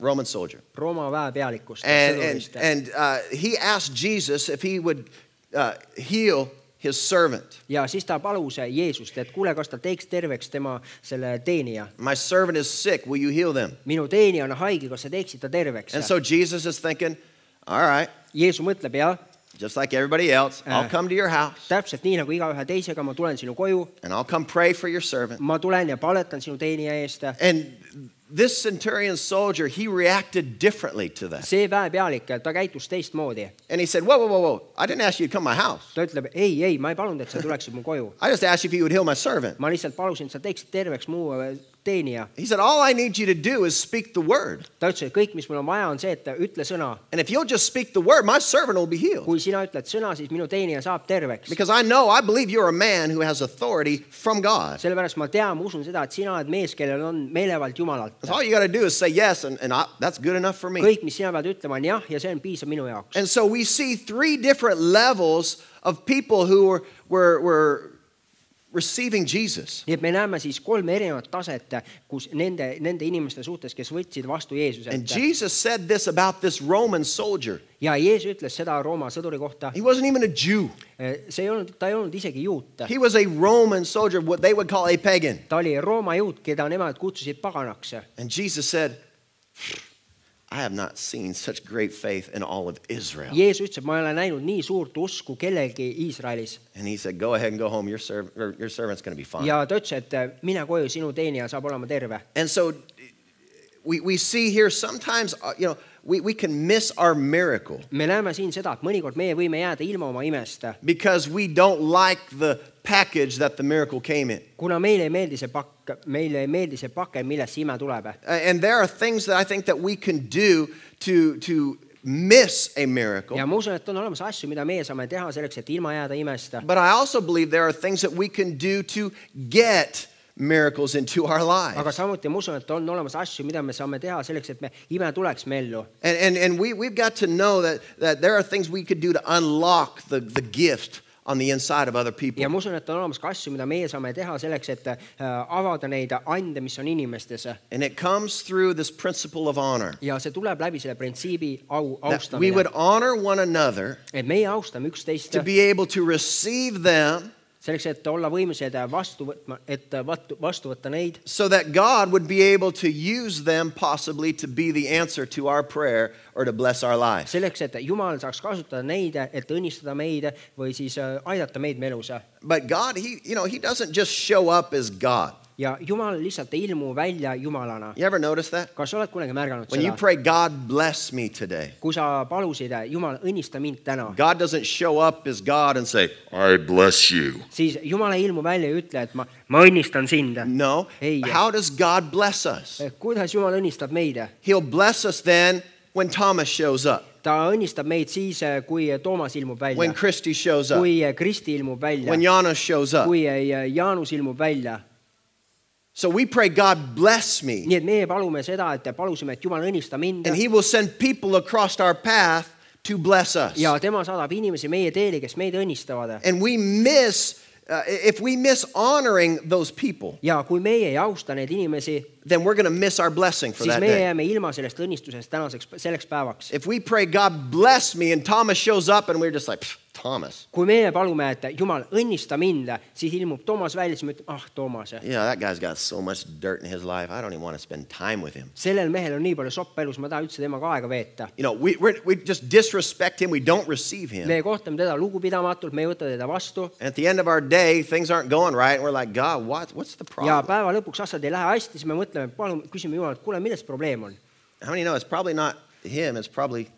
Roman soldier. Rooma väepealikust, And, and, sõdurist. and uh, he asked Jesus if he would uh, heal his servant. ja siis ta palus Jeesust, et kuule, kas ta teeks terveks tema selle teenija. My servant is sick. Will you heal them? minu teenija on haige, kas sa teeksid ta terveks And? so Jesus is thinking, all right, Jeesus mõtleb, jah, just like everybody else, I'll Uh. come to your house täpselt nii nagu igaühe teisega, ma tulen sinu koju, and I'll come pray for your servant. ma tulen ja paletan sinu teenija eest. And this centurion soldier, he reacted differently to that. see väepealik, ta käitus teistmoodi. And he said, Whoa, whoa, whoa, whoa. I didn't ask you to come to my house. ta ütleb, ei, ei, ma ei palunud, et sa tuleksid mu koju. I just asked you if you would heal my servant. ma lihtsalt palusin, et sa teeksid terveks mu äh, teenija. He said, All I need you to do is speak the word. ta ütles, et kõik, mis mul on vaja, on see, et ütle sõna. And if you'll just speak the word, my servant will be healed. kui sina ütled sõna, siis minu teenija saab terveks. Because I know, I believe you're a man who has authority from God. sellepärast ma tean, ma usun seda, et sina oled mees, kellel on meelevald Jumalalt. That's all you got to do is say yes, and, and I, that's good enough for me. kõik, mis sina pead ütlema, on jah, ja see on piisav minu jaoks. And so we see three different levels of people who were, were, were receiving Jesus. nii et me näeme siis kolme erinevat taset, kus nende, nende inimeste suhtes, kes võtsid vastu Jeesuse And ette. Jesus said this about this Roman soldier. ja Jeesus ütles seda Rooma sõduri kohta, He wasn't even a Jew, see ei olnud, ta ei olnud isegi juut, he was a Roman soldier, what they would call a pagan. ta oli Rooma juut, keda nemad kutsusid paganaks. And Jesus said, I have not seen such great faith in all of Israel. Jeesus ütles, et ma ei ole näinud nii suurt usku kellelgi Iisraelis And he said, Go ahead and go home. Your, serv- or your servant's going to be fine. ja ta ütles, et mine koju, sinu teenija saab olema terve. And so we, we see here sometimes, uh, you know, we, we can miss our miracle me näeme siin seda, et mõnikord meie võime jääda ilma oma imest, because we don't like the package that the miracle came in. kuna meile ei meeldi see pakk, meile ei meeldi see pake, millest see ime tuleb. And there are things that I think that we can do to, to miss a miracle. ja ma usun, et on olemas asju, mida meie saame teha selleks, et ilma jääda imest. But I also believe there are things that we can do to get miracles into our aga lives. samuti ma usun, et on olemas asju, mida me saame teha selleks, et me ime tuleks. And, and, and we, we've got to know that, that there are things we could do to unlock the, the gift on the inside of other people. ja ma usun, et on olemas ka asju, mida meie saame teha selleks, et äh, avada neid ande, mis on inimestes. And it comes through this principle of honor. ja see tuleb läbi selle printsiibi au, That we would austamine. honor one another et meie austame üksteist to be able to receive them selleks, et olla võimelised vastu võtma, et vastu, võtta neid so that God would be able to use them possibly to be the answer to our prayer or to bless our lives. selleks, et Jumal saaks kasutada neid, et õnnistada meid või siis äh, aidata meid me elus. But God, he, you know, he doesn't just show up as God. Ja Jumal lihtsalt ei ilmu välja Jumalana. You ever notice that? kas sa oled kunagi märganud When you seda? pray, God bless me today, kui sa palusid, Jumal, õnnista mind täna, God doesn't show up as God and say, I bless you. siis Jumal ei ilmu välja ja ütle, et ma, ma õnnistan sind. No. Hey. How does God bless us? kuidas Jumal õnnistab meid? He'll bless us then when Thomas shows up, ta õnnistab meid siis, kui Toomas ilmub välja when, Christy shows up, kui Kristi ilmub välja when, Janos shows up. kui Jaanus ilmub välja. So we pray, God bless me. nii et meie palume seda, et palusime, et Jumal õnnista mind And He will send people across our path to bless us. ja tema saadab inimesi meie teele, kes meid õnnistavad. And we miss, uh, if we miss honoring those people, ja kui meie ei austa neid inimesi, then we're going to miss our blessing for siis that meie day. jääme ilma sellest õnnistusest tänaseks, selleks päevaks. If we pray, God bless me, and Thomas shows up and we're just like, "Pff, Thomas, kui meie palume, et Jumal õnnista mind, siis ilmub Toomas välja, siis me ütleme, ah Toomas, yeah, that guy's got so much dirt in his life. I don't even want to spend time with him. sellel mehel on nii palju soppa elus, ma ei taha üldse temaga aega veeta. You know, we, we're, we just disrespect him. We don't receive him. me kohtame teda lugupidamatult, me ei võta teda vastu And at the end of our day, things aren't going right. And we're like, God, what, what's the ja problem? päeva lõpuks asjad ei lähe hästi, siis me mõtleme, palun küsime Jumalalt, kuule, milles probleem on? How many know it's probably not him, it's probably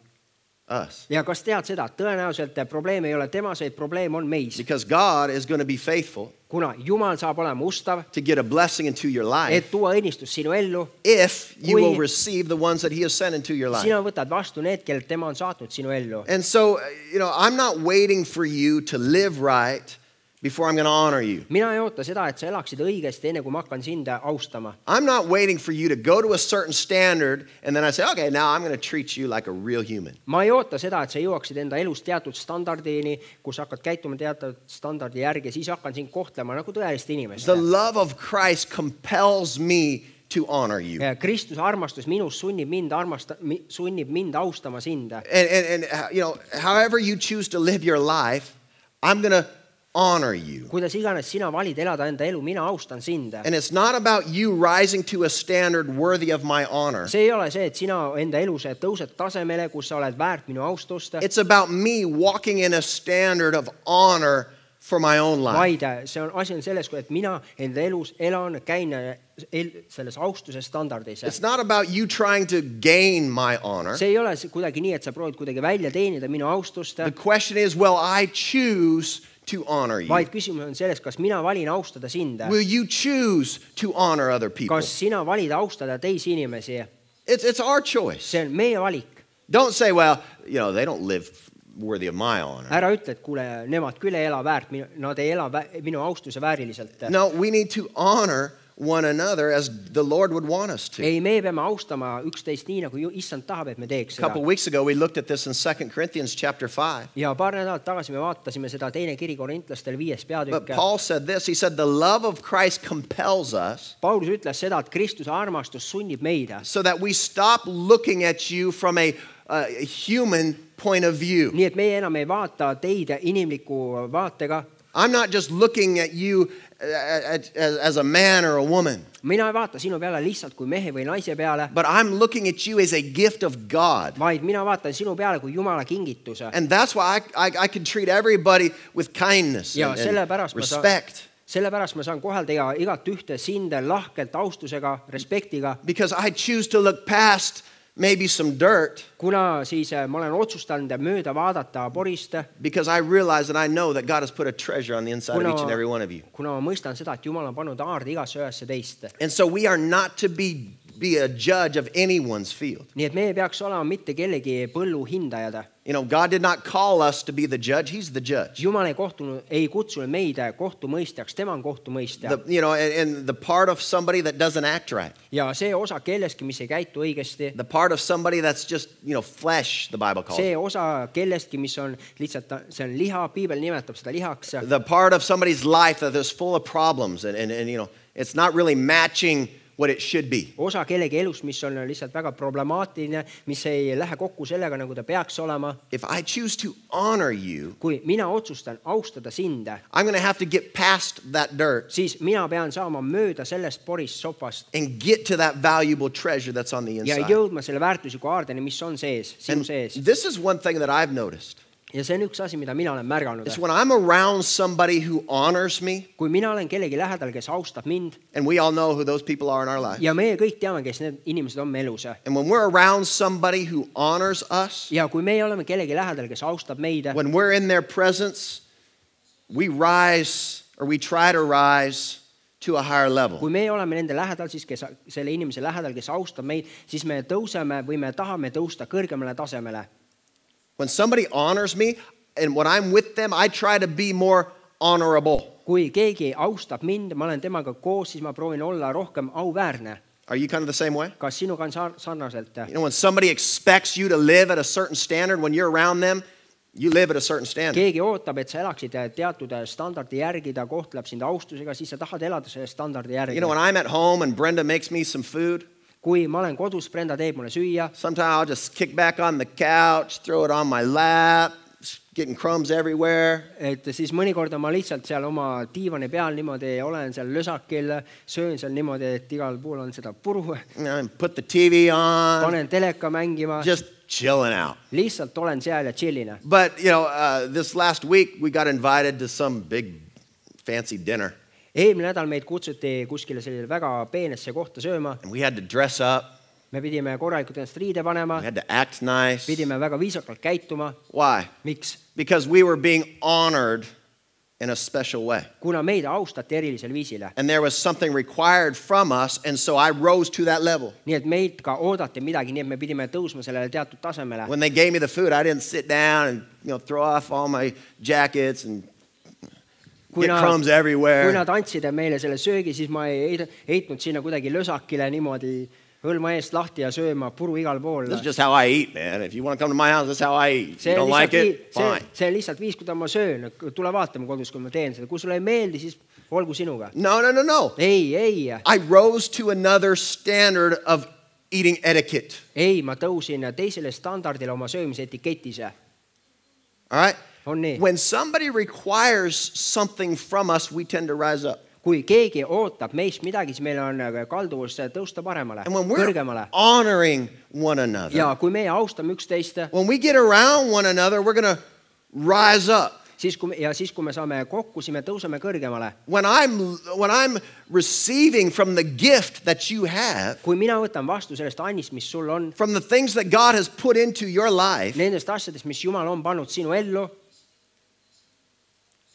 us? ja kas tead seda, et tõenäoliselt probleem ei ole temas, vaid probleem on meis, Because God is going to be faithful kuna Jumal saab olema ustav, to get a blessing into your life et tuua õnnistus sinu ellu. if you will receive the ones that He has sent into your life. sina võtad vastu need, kellelt tema on saatnud sinu ellu. And so, you know, I'm not waiting for you to live right before I'm going to honor you. mina ei oota seda, et sa elaksid õigesti, enne kui ma hakkan sind austama. I'm not waiting for you to go to a certain standard and then I say, okay, now I'm going to treat you like a real human. ma ei oota seda, et sa jõuaksid enda elus teatud standardini, kus hakkad käituma teatud standardi järgi, siis hakkan sind kohtlema nagu tõelist inimest The. love of Christ compels me to honor you. Kristuse armastus minus sunnib mind armasta-, sunnib mind austama sind. And, and, and uh, you know, however you choose to live your life, I'm going to honor you. kuidas iganes sina valid elada enda elu, mina austan sind. And it's not about you rising to a standard worthy of my honor. see ei ole see, et sina enda elus tõused tasemele, kus sa oled väärt minu austust, It's about me walking in a standard of honor for my own life. vaid see on, asi on selles, et mina enda elus elan, käin el, selles austuse standardis. It's not about you trying to gain my honor. see ei ole see kuidagi nii, et sa proovid kuidagi välja teenida minu austust The question is, will I choose to honor you? vaid küsimus on selles, kas mina valin austada sind, Will you choose to honor other people? kas sina valid austada teisi inimesi, It's, it's our choice. see on meie valik. Don't say, well, you know, they don't live worthy of my honor. ära ütle, et kuule, nemad küll ei ela väärt, nad ei ela vä minu austuse vääriliselt. No, we need to honor one another as the Lord would want us to. ei, me peame austama üksteist nii, nagu ju- issand tahab, et me teeks A couple seda. weeks ago, we looked at this in 2 Corinthians chapter 5. ja paar nädalat tagasi me vaatasime seda teine kiri korintlastele viies But peatükk. Paul said this He said, The love of Christ compels us Paulus ütles seda, et Kristuse armastus sunnib meid, so that we stop looking at you from a, a human point of view. nii et meie enam ei vaata teid inimliku vaatega. I'm not just looking at you as, as a man or a woman, mina ei vaata sinu peale lihtsalt kui mehe või naise peale, but I'm looking at you as a gift of God. vaid mina vaatan sinu peale kui Jumala kingituse. And that's why I, I, I can treat everybody with kindness Ja and, and sellepärast ma saan- respect. sellepärast ma saan kohelda iga, igat ühte sind lahkelt, austusega, respektiga, Because I choose to look past maybe some dirt kuna siis äh, ma olen otsustanud mööda vaadata because I realize that I know that God has put a treasure on the inside of Kuna- each and every one of you. kuna ma mõistan seda, et Jumal on pannud aarde igasse ühesse teist. And so we are not to be, be a judge of anyone's field. nii et me ei peaks olema mitte kellegi põllu hindajad. You know, God did not call us to be the judge, He's the judge. Jumal ei kohtunud, ei kutsunud meid kohtumõistjaks, tema on kohtumõistja The, you know, and, and the part of somebody that doesn't act right, ja see osa kellestki, mis ei käitu õigesti, the part of somebody that's just, you know, flesh, the Bible calls see it. osa kellestki, mis on lihtsalt, see on liha, piibel nimetab seda lihaks The part of somebody's life that is full of problems and, and, and, you know, it's not really matching what it should be. osa kellegi elust, mis on lihtsalt väga problemaatiline, mis ei lähe kokku sellega, nagu ta peaks olema. If I choose to honor you, kui mina otsustan austada sind, I'm going to have to get past that dirt siis mina pean saama mööda sellest porist sopast and get to that valuable treasure that's on the ja inside. jõudma selle väärtusliku aardeni, mis on sees, sinu And sees. this is one thing that I've noticed. Ja see on üks asi, mida mina olen märganud Is when I'm around somebody who honors me, kui mina olen kellegi lähedal, kes austab mind and we all know who those people are in our life. ja meie kõik teame, kes need inimesed on me elus And when we're around somebody who honors us, ja kui meie oleme kellegi lähedal, kes austab meid, when we're in their presence, we rise or we try to rise to a higher level. kui meie oleme nende lähedal, siis kes, selle inimese lähedal, kes austab meid, siis me tõuseme või me tahame tõusta kõrgemale tasemele. When somebody honors me and when I'm with them, I try to be more honorable. kui keegi austab mind, ma olen temaga koos, siis ma proovin olla rohkem auväärne. Are you kind of the same way? kas sinuga on sar- sarnaselt? You know, when somebody expects you to live at a certain standard, when you're around them, you live at a certain standard. keegi ootab, et sa elaksid teatud standardi järgi, ta kohtleb sind austusega, siis sa tahad elada selle standardi järgi You know, when I'm at home and Brenda makes me some food, kui ma olen kodus, Brenda teeb mulle süüa, sometimes I'll just kick back on the couch, throw it on my lap, getting crumbs everywhere. et siis mõnikord ma lihtsalt seal oma diivani peal niimoodi olen seal lösakil, söön seal niimoodi, et igal pool on seda puru, You know, and put the TV on, panen teleka mängima, just chilling out. lihtsalt olen seal ja chillin. But, you know, uh, this last week we got invited to some big fancy dinner eelmine nädal meid kutsuti kuskile sellisele väga peenesse kohta sööma, we had to dress up, me pidime korralikult ennast riide panema we, had to act nice. pidime väga viisakalt käituma, Why? miks? Because we were being honored in a special way. kuna meid austati erilisel viisil And there was something required from us, and so I rose to that level. nii et meilt ka oodati midagi, nii et me pidime tõusma sellele teatud tasemele. When they gave me the food, I didn't sit down and you know throw off all my jackets and kui nad, kui nad andsid meile selle söögi, siis ma ei heit- heitnud sinna kuidagi lösakile niimoodi hõlma eest lahti ja sööma puru igal pool. This is just how I eat, man. If you want to come to my house, that's how I eat. You on don't like it, fine., see on lihtsalt viis, kuidas ma söön, tule vaatama kodus, kui ma teen seda, kui sulle ei meeldi, siis olgu sinuga. No, no, no, no. ei, ei, I rose to another standard of eating etiquette. ei, ma tõusin teisele standardile oma söömise etiketis. All right? On nii, When somebody requires something from us, we tend to rise up. kui keegi ootab meist midagi, siis meil on kalduvus tõusta paremale, And when we're kõrgemale honoring one another, ja kui meie austame üksteist, when we get around one another, we're going to rise up. siis kui me ja siis, kui me saame kokku, siis me tõuseme kõrgemale. When I'm when I'm receiving from the gift that you have, kui mina võtan vastu sellest annist, mis sul on, from the things that God has put into your life, nendest asjadest, mis Jumal on pannud sinu ellu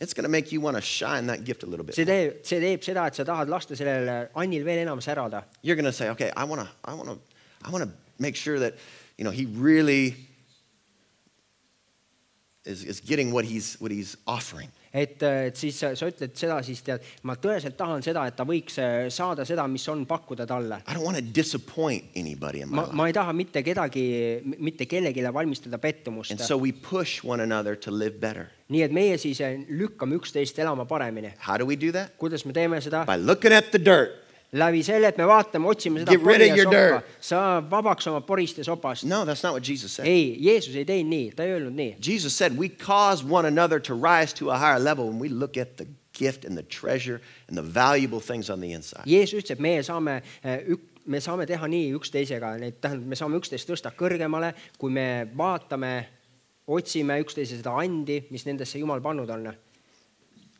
it's going to make you want to shine that gift a little bit. see teeb, see teeb seda, et sa tahad lasta sellel uh, Annil veel enam särada. You're going to say, okay, I want to, I want to, I want to make sure that, you know, he really is, is getting what he's, what he's offering. et, et siis sa, ütled seda, siis tead, ma tõeliselt tahan seda, et ta võiks äh, saada seda, mis on pakkuda talle. I don't want to disappoint anybody in my ma, ma ei taha mitte kedagi, mitte kellelegi valmistada pettumust And. so we push one another to live better. nii et meie siis äh, lükkame üksteist elama paremini. How do we do that? kuidas me teeme seda? By looking at the dirt. Läbi selle, et me vaatame, otsime seda pori ja dirt., sa vabaks oma porist ja sopast. No, that's not what Jesus said. ei, Jeesus ei teinud nii, ta ei öelnud nii. Jesus said we cause one another to rise to a higher level when we look at the gift and the treasure and the valuable things on the inside. Jeesus ütles, et meie saame äh, ük-, me saame teha nii üksteisega, neid tähendab, me saame üksteist tõsta kõrgemale, kui me vaatame, otsime üksteise seda andi, mis nendesse Jumal pannud on.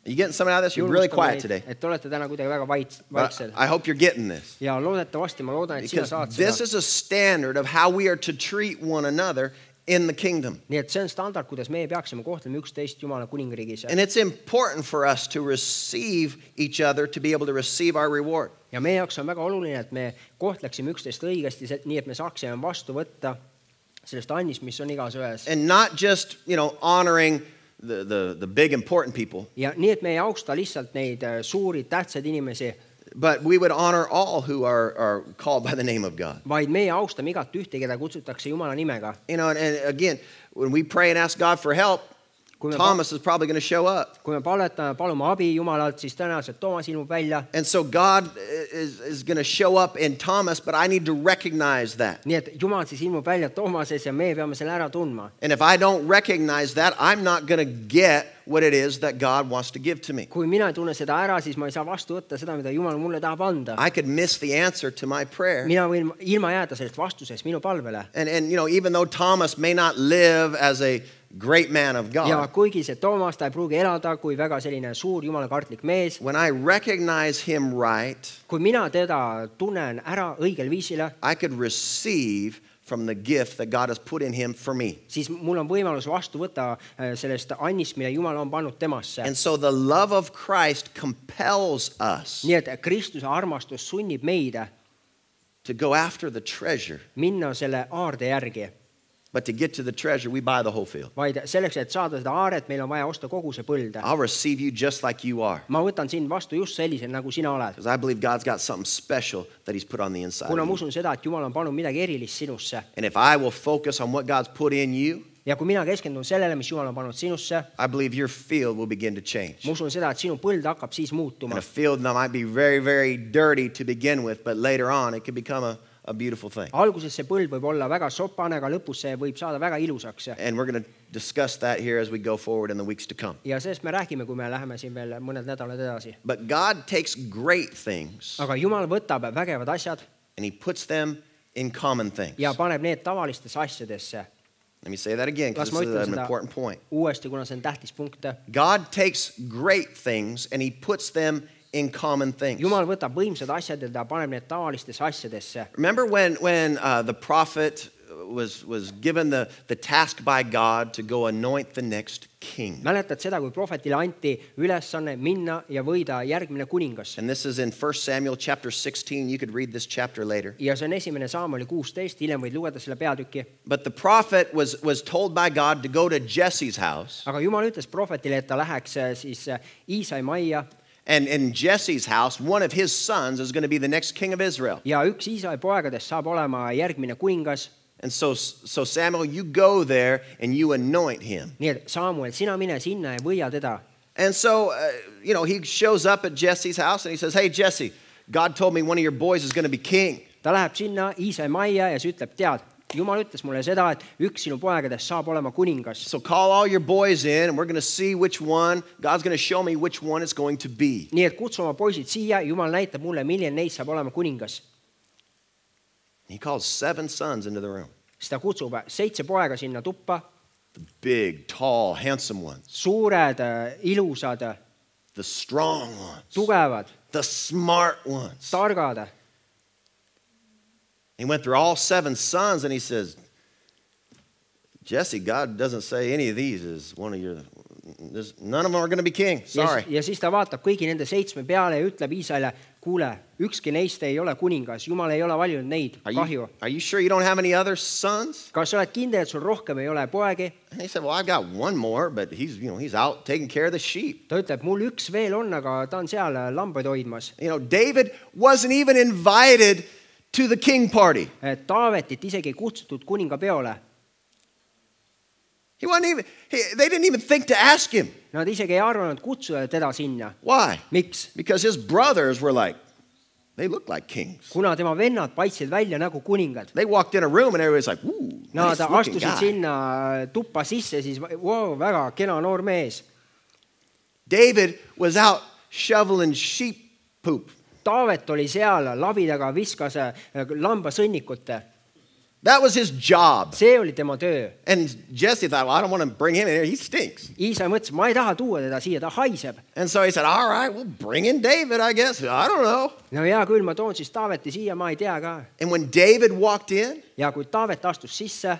Are you getting something out of this? You're really quiet today. et olete täna kuidagi väga vait-, But vaiksel I hope you're getting this. ja loodetavasti ma loodan, et sina Because saad this. is a standard of how we are to treat one another in the kingdom. nii et see on standard, kuidas meie peaksime kohtlema üksteist Jumala kuningriigis And it's important for us to receive each other to be able to receive our reward. ja meie jaoks on väga oluline, et me kohtleksime üksteist õigesti, nii et me saaksime vastu võtta sellest annist, mis on igas ühes. And not just, you know, honoring the, the, the big important people, ja nii, et me ei austa lihtsalt neid äh, suuri tähtsaid inimesi, but we would honor all who are, are called by the name of God. vaid meie austame igat ühte, keda kutsutakse Jumala nimega. You know, and, and again, when we pray and ask God for help, Kui me Thomas is probably going to show up. kui me palvetame, palume abi Jumalalt, siis tõenäoliselt Toomas ilmub välja. And so God is, is going to show up in Thomas, but I need to recognize that. nii et Jumal siis ilmub välja Toomases ja meie peame selle ära tundma. And if I don't recognize that, I'm not going to get what it is that God wants to give to me. kui mina ei tunne seda ära, siis ma ei saa vastu võtta seda, mida Jumal mulle tahab anda. I could miss the answer to my prayer. mina võin ilma jääda sellest vastusest minu palvele. And, and you know, even though Thomas may not live as a great man of ja God, kuigi see Toomas, ta ei pruugi elada kui väga selline suur jumalakartlik mees, when I recognize him right, kui mina teda tunnen ära õigel viisile, I could receive from the gift that God has put in him for me. siis mul on võimalus vastu võtta äh, sellest annist, mille Jumal on pannud temasse. And so the love of Christ compels us nii et Kristuse armastus sunnib meid to go after the treasure. minna selle aarde järgi, But to get to the treasure, we buy the whole field. vaid selleks, et saada seda aaret, meil on vaja osta kogu see põld. I'll receive you just like you are. ma võtan sind vastu just sellisena, nagu sina oled. Because I believe God's got something special that He's put on the inside. kuna Of ma you. usun seda, et Jumal on pannud midagi erilist sinusse And if I will focus on what God's put in you, ja kui mina keskendun sellele, mis Jumal on pannud sinusse, I believe your field will begin to change. ma usun seda, et sinu põld hakkab siis And muutuma a field that might be very, very dirty to begin with, but later on it could become a, a beautiful thing. alguses see põld võib olla väga sopane, aga lõpus see võib saada väga ilusaks. And we're going to discuss that here as we go forward in the weeks to come. ja sellest me räägime, kui me läheme siin veel mõned nädalad edasi. But God takes great things aga Jumal võtab vägevad asjad and He puts them in common things. ja paneb need tavalistesse asjadesse. Let me say that again because Las this ma is ütlen an seda important point. uuesti, kuna see on tähtis punkt. God takes great things and He puts them in common things. Jumal võtab võimsad asjad ja ta paneb need tavalistesse asjadesse. Remember when, when uh, the prophet was, was given the, the task by God to go anoint the next king? mäletad seda, kui prohvetile anti ülesanne minna ja võida järgmine kuningas And this is in 1 Samuel chapter 16. You could read this chapter later. ja see on esimene samm oli kuusteist, hiljem võid lugeda selle peatüki. But the prophet was, was told by God to go to Jesse's house. aga Jumal ütles prohvetile, et ta läheks äh, siis äh, Iisai majja And in Jesse's house, one of his sons is going to be the next king of Israel. ja üks Iisai poegadest saab olema järgmine kuningas. And so, so Samuel, you go there and you anoint him. nii et Samuel, sina mine sinna ja võia teda. And so, uh, you know, he shows up at Jesse's house and he says, Hey, Jesse, God told me one of your boys is going to be king. ta läheb sinna Iisai majja ja siis ütleb, tead, Jumal ütles mulle seda, et üks sinu poegadest saab olema kuningas. So call all your boys in and we're going to see which one, God's going to show me which one it's going to be. nii et kutsu oma poisid siia, Jumal näitab mulle, milline neist saab olema kuningas. He calls seven sons into the room siis ta kutsub seitse poega sinna tuppa, the big, tall, handsome ones, suured, ilusad, the strong ones, tugevad, the smart ones. targad. He went through all seven sons and he says, Jesse, God doesn't say any of these is one of your none of them are going to be king. Sorry. ja siis ta vaatab kõigi nende seitsme peale ja ütleb Iisraelile, kuule, ükski neist ei ole kuningas, jumal ei ole valinud neid, Are kahju you, are you sure you don't have any other sons? kas sa oled kindel, et sul rohkem ei ole poegi? And he said, Well, I've got one more, but he's, you know, he's out taking care of the sheep. ta ütleb, mul üks veel on, aga ta on seal lambaid hoidmas. You know, David wasn't even invited to the king party. Taavetit isegi ei kutsutud kuninga peole. He wasn't even, he, they didn't even think to ask him. Nad isegi ei arvanud kutsuda teda sinna. Why? miks? Because his brothers were like, they look like kings. kuna tema vennad paistsid välja nagu kuningad. They walked in a room and everybody's like, ooh, Nad nice looking astusid guy. sinna tuppa sisse, siis vau, väga kena noor mees. David was out shoveling sheep poop. Taavet oli seal lavi taga, viskas äh, lambasõnnikute. That was his job. see oli tema töö. And Jesse thought, well, I don't want to bring him in here. He stinks. Iisa mõtles, ma ei taha tuua teda siia, ta haiseb. And so he said, all right, we'll bring in David, I guess. I don't know. no hea küll, ma toon siis Taaveti siia, ma ei tea ka. And when David walked in, ja kui Taavet astus sisse,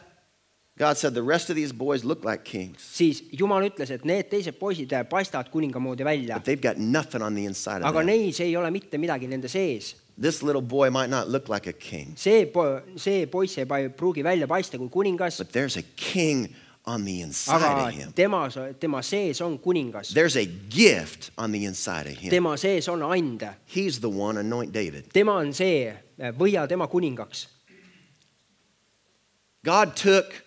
God said, the rest of these boys look like kings, siis Jumal ütles, et need teised poisid paistavad kuninga moodi välja. but they've got nothing on the inside of aga them. neis ei ole mitte midagi nende sees. This little boy might not look like a king, see po-, see poiss ei pruugi välja paista kui kuningas, but there's a king on the inside aga of him. tema, tema sees on kuningas. There's a gift on the inside of him. tema sees on ande. He's the one, anoint David. tema on see, võia tema kuningaks. God took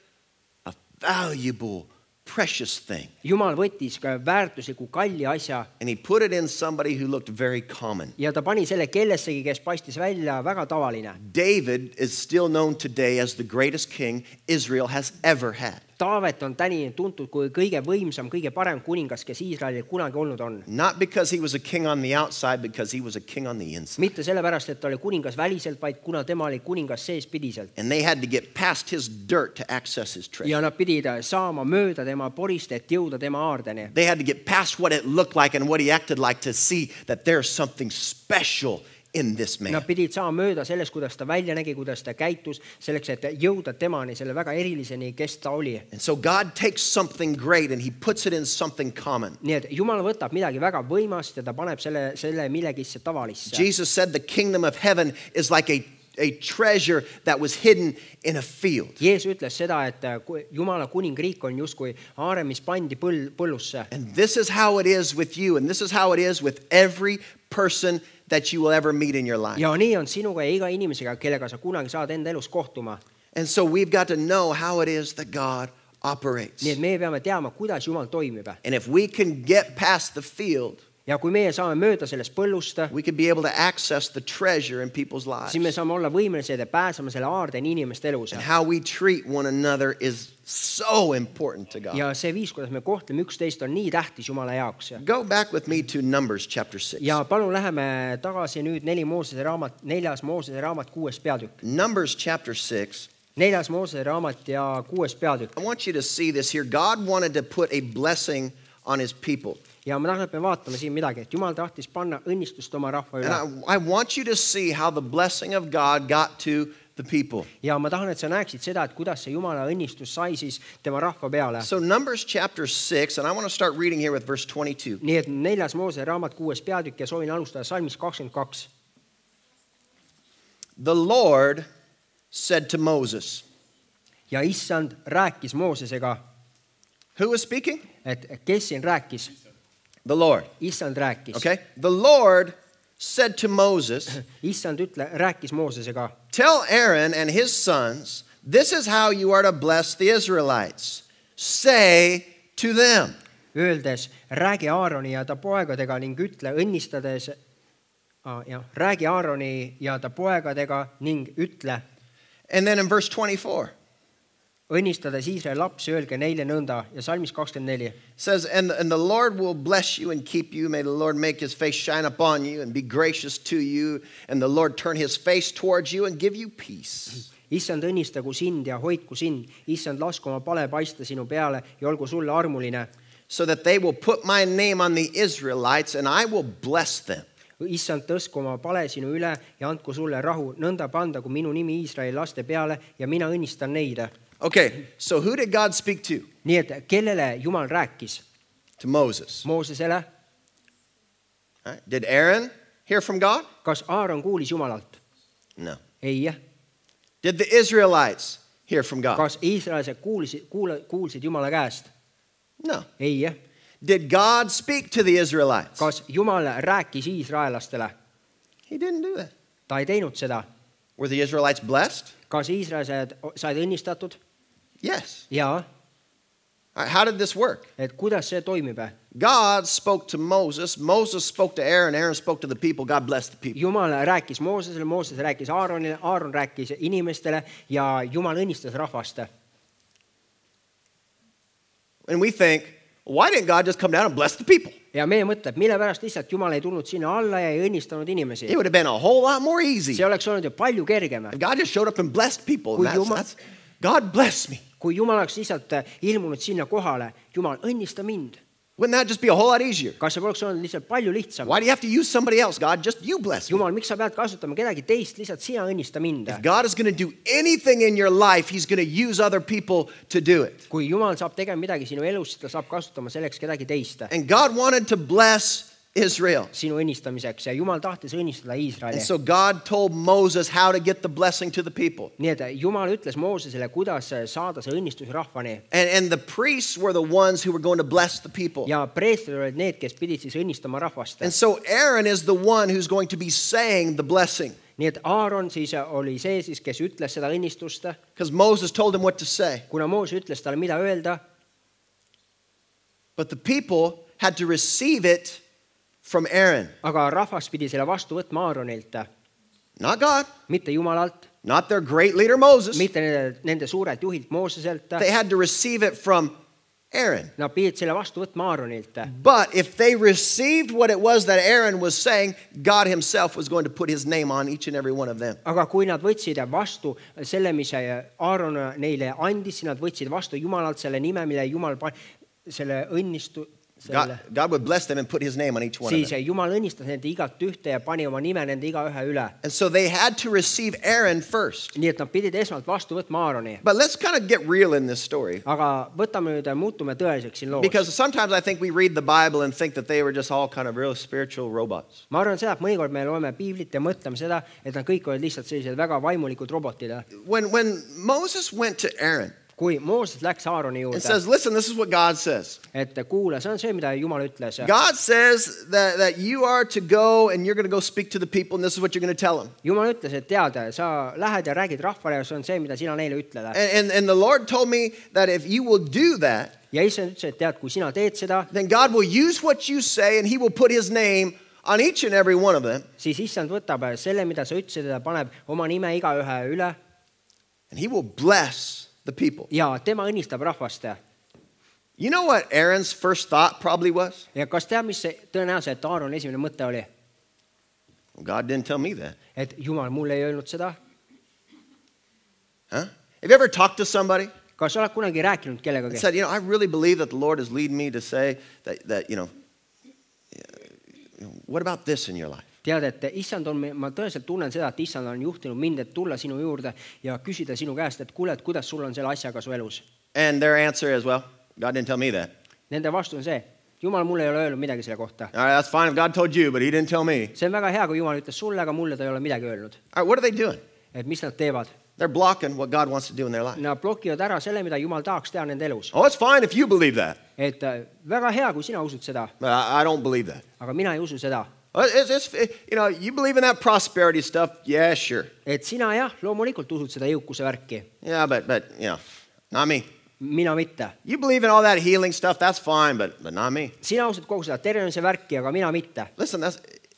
valuable, precious thing jumal võttis ka väärtusliku kalli asja and he put it in somebody who looked very common. ja ta pani selle kellessegi, kes paistis välja väga tavaline. David is still known today as the greatest king Israel has ever had. Taavet on täni tuntud kui kõige võimsam, kõige parem kuningas, kes Iisraelil kunagi olnud on. Not because he was a king on the outside, because he was a king on the inside. mitte sellepärast, et ta oli kuningas väliselt, vaid kuna tema oli kuningas seespidiselt. And they had to get past his dirt to access his treasure. ja nad pidid saama mööda tema porist, et jõuda tema aardeni. They had to get past what it looked like and what he acted like to see that there's something special in this man. Nad pidid saama mööda sellest, kuidas ta välja nägi, kuidas ta käitus, selleks, et jõuda temani, selle väga eriliseni, kes ta oli. And so God takes something great and he puts it in something common. nii et Jumal võtab midagi väga võimast ja ta paneb selle, selle millegisse tavalisse. Jesus said the kingdom of heaven is like a, a treasure that was hidden in a field. Jeesus ütles seda, et äh, ku- Jumala kuningriik on justkui aare, mis pandi põll, põllusse. And this is how it is with you, and this is how it is with every person that you will ever meet in your life. ja nii on sinuga ja iga inimesega, kellega sa kunagi saad enda elus kohtuma. And so we've got to know how it is that God operates. nii et meie peame teadma, kuidas Jumal toimib. And if we can get past the field, ja kui meie saame mööda sellest põllust, we can be able to access the treasure in people's lives. siis me saame olla võimelised pääsema selle aardeni inimeste elus. And how we treat one another is so important to God. ja see viis, kuidas me kohtleme üksteist, on nii tähtis Jumala jaoks. Go back with me to Numbers chapter 6. ja palun läheme tagasi nüüd neli Moosese raamat, neljas Moosese raamat, kuues peatükk. Numbers chapter 6. neljas Moosese raamat ja kuues peatükk. I want you to see this here. God wanted to put a blessing on his people. ja ma tahan, et me vaatame siin midagi, et Jumal tahtis panna õnnistust oma rahva And üle. I want you to see how the blessing of God got to the people. ja ma tahan, et sa näeksid seda, et kuidas see Jumala õnnistus sai siis tema rahva peale. So, Numbers chapter 6, and I want to start reading here with verse 22. nii et neljas Moosese raamat, kuues peatükk ja soovin alustada salmist kakskümmend kaks. The Lord said to Moses, ja issand rääkis Moosesega, Who was speaking? et kes siin rääkis? The Lord. issand rääkis. Okay? The Lord said to Moses, (laughs) issand ütle, rääkis Moosesega, Tell Aaron and his sons, this is how you are to bless the Israelites. Say to them. öeldes, räägi Aaroni ja ta poegadega ning ütle õnnistades, jah, räägi Aaroni ja ta poegadega ning ütle, And then in verse 24, õnnistades Iisraeli lapsi, öelge neile nõnda ja salmis kakskümmend neli. says, and, and the Lord will bless you and keep you. May the Lord make his face shine upon you and be gracious to you. And the Lord turn his face towards you and give you peace. issand õnnistagu sind ja hoidku sind, issand lasku oma pale paista sinu peale ja olgu sulle armuline. So that they will put my name on the Israelites and I will bless them. issand tõstku oma pale sinu üle ja andku sulle rahu, nõnda pandagu minu nimi Iisraeli laste peale ja mina õnnistan neid. Okay, so who did God speak to? nii et kellele Jumal rääkis? to Moses. Moosesele, All right? Did Aaron hear from God? kas Aaron kuulis Jumalalt? No. ei. Did the Israelites hear from God? kas iisraelised kuulsid, kuula-, kuulsid Jumala käest? No. ei. Did God speak to the Israelites? kas Jumal rääkis iisraellastele? He didn't do that. ta ei teinud seda. Were the Israelites blessed? kas iisraelised said õnnistatud? Yes. jaa. All right, how did this work? et kuidas see toimib? God spoke to Moses. Moses spoke to Aaron. Aaron spoke to the people. God blessed the people. Jumal rääkis Moosesele, Mooses rääkis Aaronile, Aaron rääkis inimestele ja Jumal õnnistas rahvast. And we think, why didn't God just come down and bless the people? ja meie mõtleb, mille pärast lihtsalt Jumal ei tulnud sinna alla ja ei õnnistanud inimesi It. would have been a whole lot more easy. see oleks olnud ju palju kergem, If God just showed up and blessed people. Kui And that's, Jumal- that's, God bless me. kui Jumal oleks lihtsalt äh, ilmunud sinna kohale, Jumal, õnnista mind. Wouldn't that just be a whole lot easier? kas see poleks olnud lihtsalt palju lihtsam? Why do you have to use somebody else? God, just you bless me. Jumal, miks sa pead kasutama kedagi teist, lihtsalt sina õnnista mind If. God is going to do anything in your life, He's going to use other people to do it. kui Jumal saab tegema midagi sinu elus, siis ta saab kasutama selleks kedagi teist And God wanted to bless Israel. sinu õnnistamiseks ja Jumal tahtis õnnistada Iisraeli And so God told Moses how to get the blessing to the people. nii et Jumal ütles Moosesele, kuidas äh, saada see õnnistus rahvani And, and the priests were the ones who were going to bless the people. ja preestrid olid need, kes pidid siis õnnistama rahvast. And so Aaron is the one who's going to be saying the blessing nii et Aaron siis äh, oli see siis, kes ütles seda õnnistust, because Moses told him what to say. kuna Mooses ütles talle, mida öelda, But the people had to receive it from Aaron, aga rahvas pidi selle vastu võtma Aaronilt, not God, mitte Jumalalt, not their great leader Moses. mitte nende, nende suurelt juhilt Mooseselt. They had to receive it from Aaron. Nad pidid selle vastu võtma Aaronilt. But if they received what it was that Aaron was saying, God Himself was going to put His name on each and every one of them. aga kui nad võtsid vastu selle, mis Aaron neile andis, siis nad võtsid vastu Jumalalt selle nime, mille Jumal selle õnnistu, God, God would bless them and put His name on each one of siis them. Jumal õnnistas nende igat ühte ja pani oma nime nende igaühe üle. And so they had to receive Aaron first. nii et nad pidid esmalt vastu võtma Aaroni. But let's kind of get real in this story. aga võtame nüüd, muutume tõeliseks siin loos. Because sometimes I think we read the Bible and think that they were just all kind of real spiritual robots. ma arvan seda, et mõnikord me loeme piiblit ja mõtleme seda, et nad kõik olid lihtsalt sellised väga vaimulikud robotid. When, when Moses went to Aaron kui Mooses läks Aaroni and juurde, says, Listen, this is what God says. et kuula, see on see, mida Jumal ütles. God says that, that you are to go and you're going to go speak to the people, and this is what you're going to tell them. Jumal ütles, et tead, sa lähed ja räägid rahvale ja see on see, mida sina neile ütled. And, and, and the Lord told me that if you will do that, ja issand ütles, et tead, kui sina teed seda, then God will use what you say and He will put His name on each and every one of them, siis issand võtab selle, mida sa ütlesid ja paneb oma nime igaühe üle and He will bless the people. ja tema õnnistab rahvast. You know what Aaron's first thought probably was? ja kas tead, mis see tõenäoliselt Aaroni esimene mõte oli? God didn't tell me that. et Jumal mulle ei öelnud seda. Huh? Have you ever talked to somebody kas sa oled kunagi rääkinud kellegagi, said, you know, I really believe that the Lord is leading me to say that, that you know, what about this in your life? tead, et issand on, ma tõeliselt tunnen seda, et issand on juhtinud mind, et tulla sinu juurde ja küsida sinu käest, et kuule, et kuidas sul on selle asjaga su elus. And their answer is, well, God didn't tell me that. Nende vastus on see, Jumal mulle ei ole öelnud midagi selle kohta. That's fine if God told you, but He didn't tell me. see on väga hea, kui Jumal ütles sulle, aga mulle ta ei ole midagi öelnud. What are they doing? et mis nad teevad? They're blocking what God wants to do in their life. Nad blokivad ära selle, mida Jumal tahaks teha nende elus. Oh, it's fine if you believe that, et äh, väga hea, kui sina usud seda, but I don't believe that. aga mina ei usu seda. Well, It's, it's, you know, you believe in that prosperity stuff, yeah, sure. et sina jah, loomulikult usud seda jõukuse värki, Yeah, but, but you know, not me. mina mitte. You believe in all that healing stuff, that's fine, but, but not me. sina usud kogu seda tervenemise värki, aga mina mitte. Listen, that's,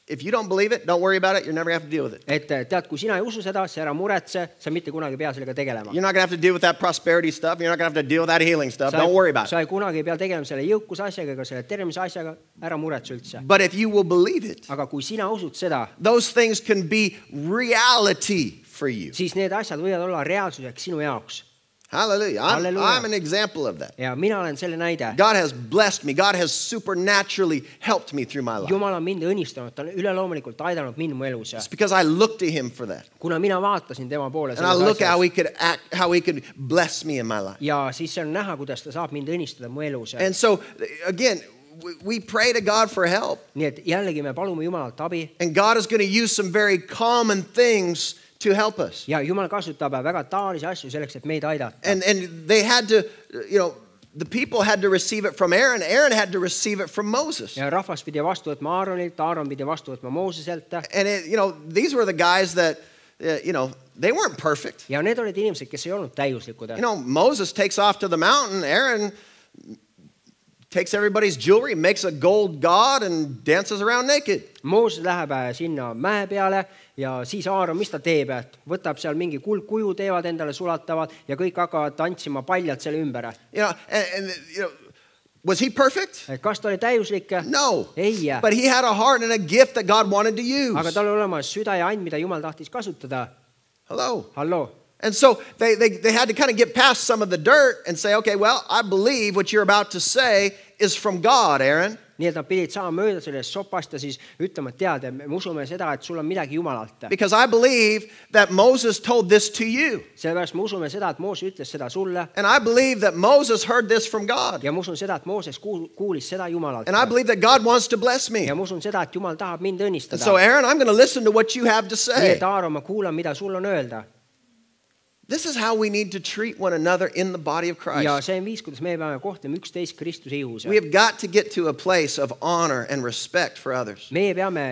if you don't believe it, don't worry about it. You're never to have to deal with it. et äh, tead, kui sina ei usu seda, siis ära muretse, sa mitte kunagi ei pea sellega tegelema. You're not going to have to deal with that prosperity stuff. You're not going to have to deal with that healing stuff. Don't worry about it. sa ei kunagi ei pea tegelema selle jõukuse asjaga ega selle tervemise asjaga, ära muretse üldse. But if you will believe it, aga kui sina usud seda, those things can be reality for you. siis need asjad võivad olla reaalsuseks sinu jaoks Hallelujah. I'm, Hallelujah. I'm an example of that. ja mina olen selle näide. God has blessed me. God has supernaturally helped me through my life. jumal on mind õnnistanud, ta on üleloomulikult aidanud mind mu elus It's because I look to Him for that. kuna mina vaatasin tema poole And I look how He could act, how He could bless me in my life. ja siis on näha, kuidas ta saab mind õnnistada mu elus. And so, again, we- we pray to God for help. nii et jällegi me palume Jumalalt abi And God is going to use some very common things to help us. ja Jumal kasutab väga tavalisi asju selleks, et meid aidata. And, and they had to, you know, the people had to receive it from Aaron. Aaron had to receive it from Moses. ja rahvas pidi vastu võtma Aaronilt, Aaron pidi vastu võtma Mooseselt And, it, you know, these were the guys that, uh, you know, they weren't perfect. ja need olid inimesed, kes ei olnud täiuslikud You know, Moses takes off to the mountain. Aaron takes everybody's jewelry, makes a gold god, and dances around naked. Mooses läheb äh, sinna mäe peale ja siis Aaron, mis ta teeb, et võtab seal mingi kuldkuju, teevad endale sulatavad ja kõik hakkavad tantsima paljalt selle ümber. You know, was he perfect? kas ta oli täiuslik? No. ei, But he had a heart and a gift that God wanted to use. aga tal oli olemas süda ja and, mida Jumal tahtis kasutada. Hello. halloo, And so they, they, they had to kind of get past some of the dirt and say, okay, well, I believe what you're about to say is from God, Aaron. nii et nad pidid saama mööda sellest sopast ja siis ütlema, et tead, me usume seda, et sul on midagi Jumalalt. Because I believe that Moses told this to you. sellepärast me usume seda, et Mooses ütles seda sulle And I believe that Moses heard this from God. ja ma usun seda, et Mooses kuulis seda Jumalalt And I believe that God wants to bless me. ja ma usun seda, et Jumal tahab mind õnnistada so, Aaron, I'm going to listen to what you have to nii say. et Aaron, ma kuulan, mida sul on öelda This is how we need to treat one another in the body of ja Christ. see on viis, kuidas me peame kohtlema üksteist Kristuse ihus. We have got to get to a place of honor and respect for others. meie peame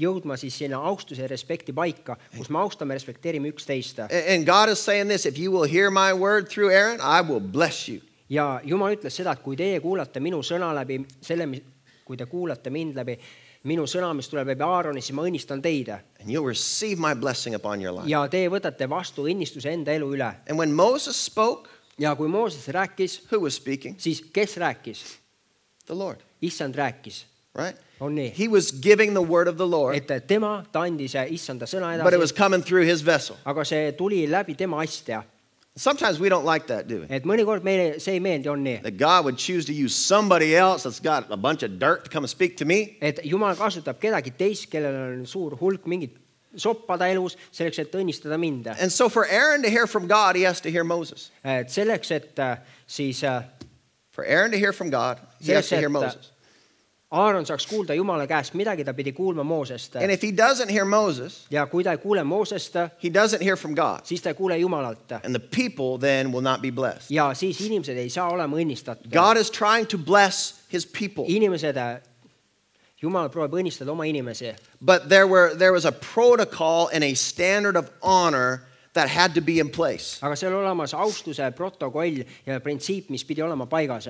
jõudma siis sinna austuse ja respekti paika, kus me austame, respekteerime üksteist And- And God is saying this if you will hear my word through Aaron, I will bless you. ja Jumal ütles seda, et kui teie kuulate minu sõna läbi selle, kui te kuulate mind läbi minu sõna, mis tuleb läbi Aaroni, siis ma õnnistan teid And you'll receive my blessing upon your life. ja teie võtate vastu õnnistuse enda elu üle. And when Moses spoke, ja kui Mooses rääkis, who was speaking? siis kes rääkis? The Lord, issand rääkis, right? on nii, He was giving the word of the Lord, et tema, ta andis issanda sõna but it was edasi, coming through his vessel. aga see tuli läbi tema astja, Sometimes we don't like that, do we? et mõnikord meile see ei meeldi, on nii, That God would choose to use somebody else that's got a bunch of dirt to come and speak to me. et Jumal kasutab kedagi teist, kellel on suur hulk mingit soppada elus, selleks, et õnnistada mind. And so for Aaron to hear from God, he has to hear Moses. et selleks, et äh, siis äh, For Aaron to hear from God, he has Selleks, to hear et- Moses. Aaron saaks kuulda Jumala käest midagi, ta pidi kuulma Moosest And if he doesn't hear Moses, ja kui ta ei kuule Moosest, he doesn't hear from God. siis ta ei kuule Jumalalt And the people then will not be blessed. ja siis inimesed ei saa olema õnnistatud. God is trying to bless his people. inimesed, Jumal proovib õnnistada oma inimesi, But there, were, there was a protocol and a standard of honor that had to be in place. aga seal olemas austuse protokoll ja printsiip, mis pidi olema paigas.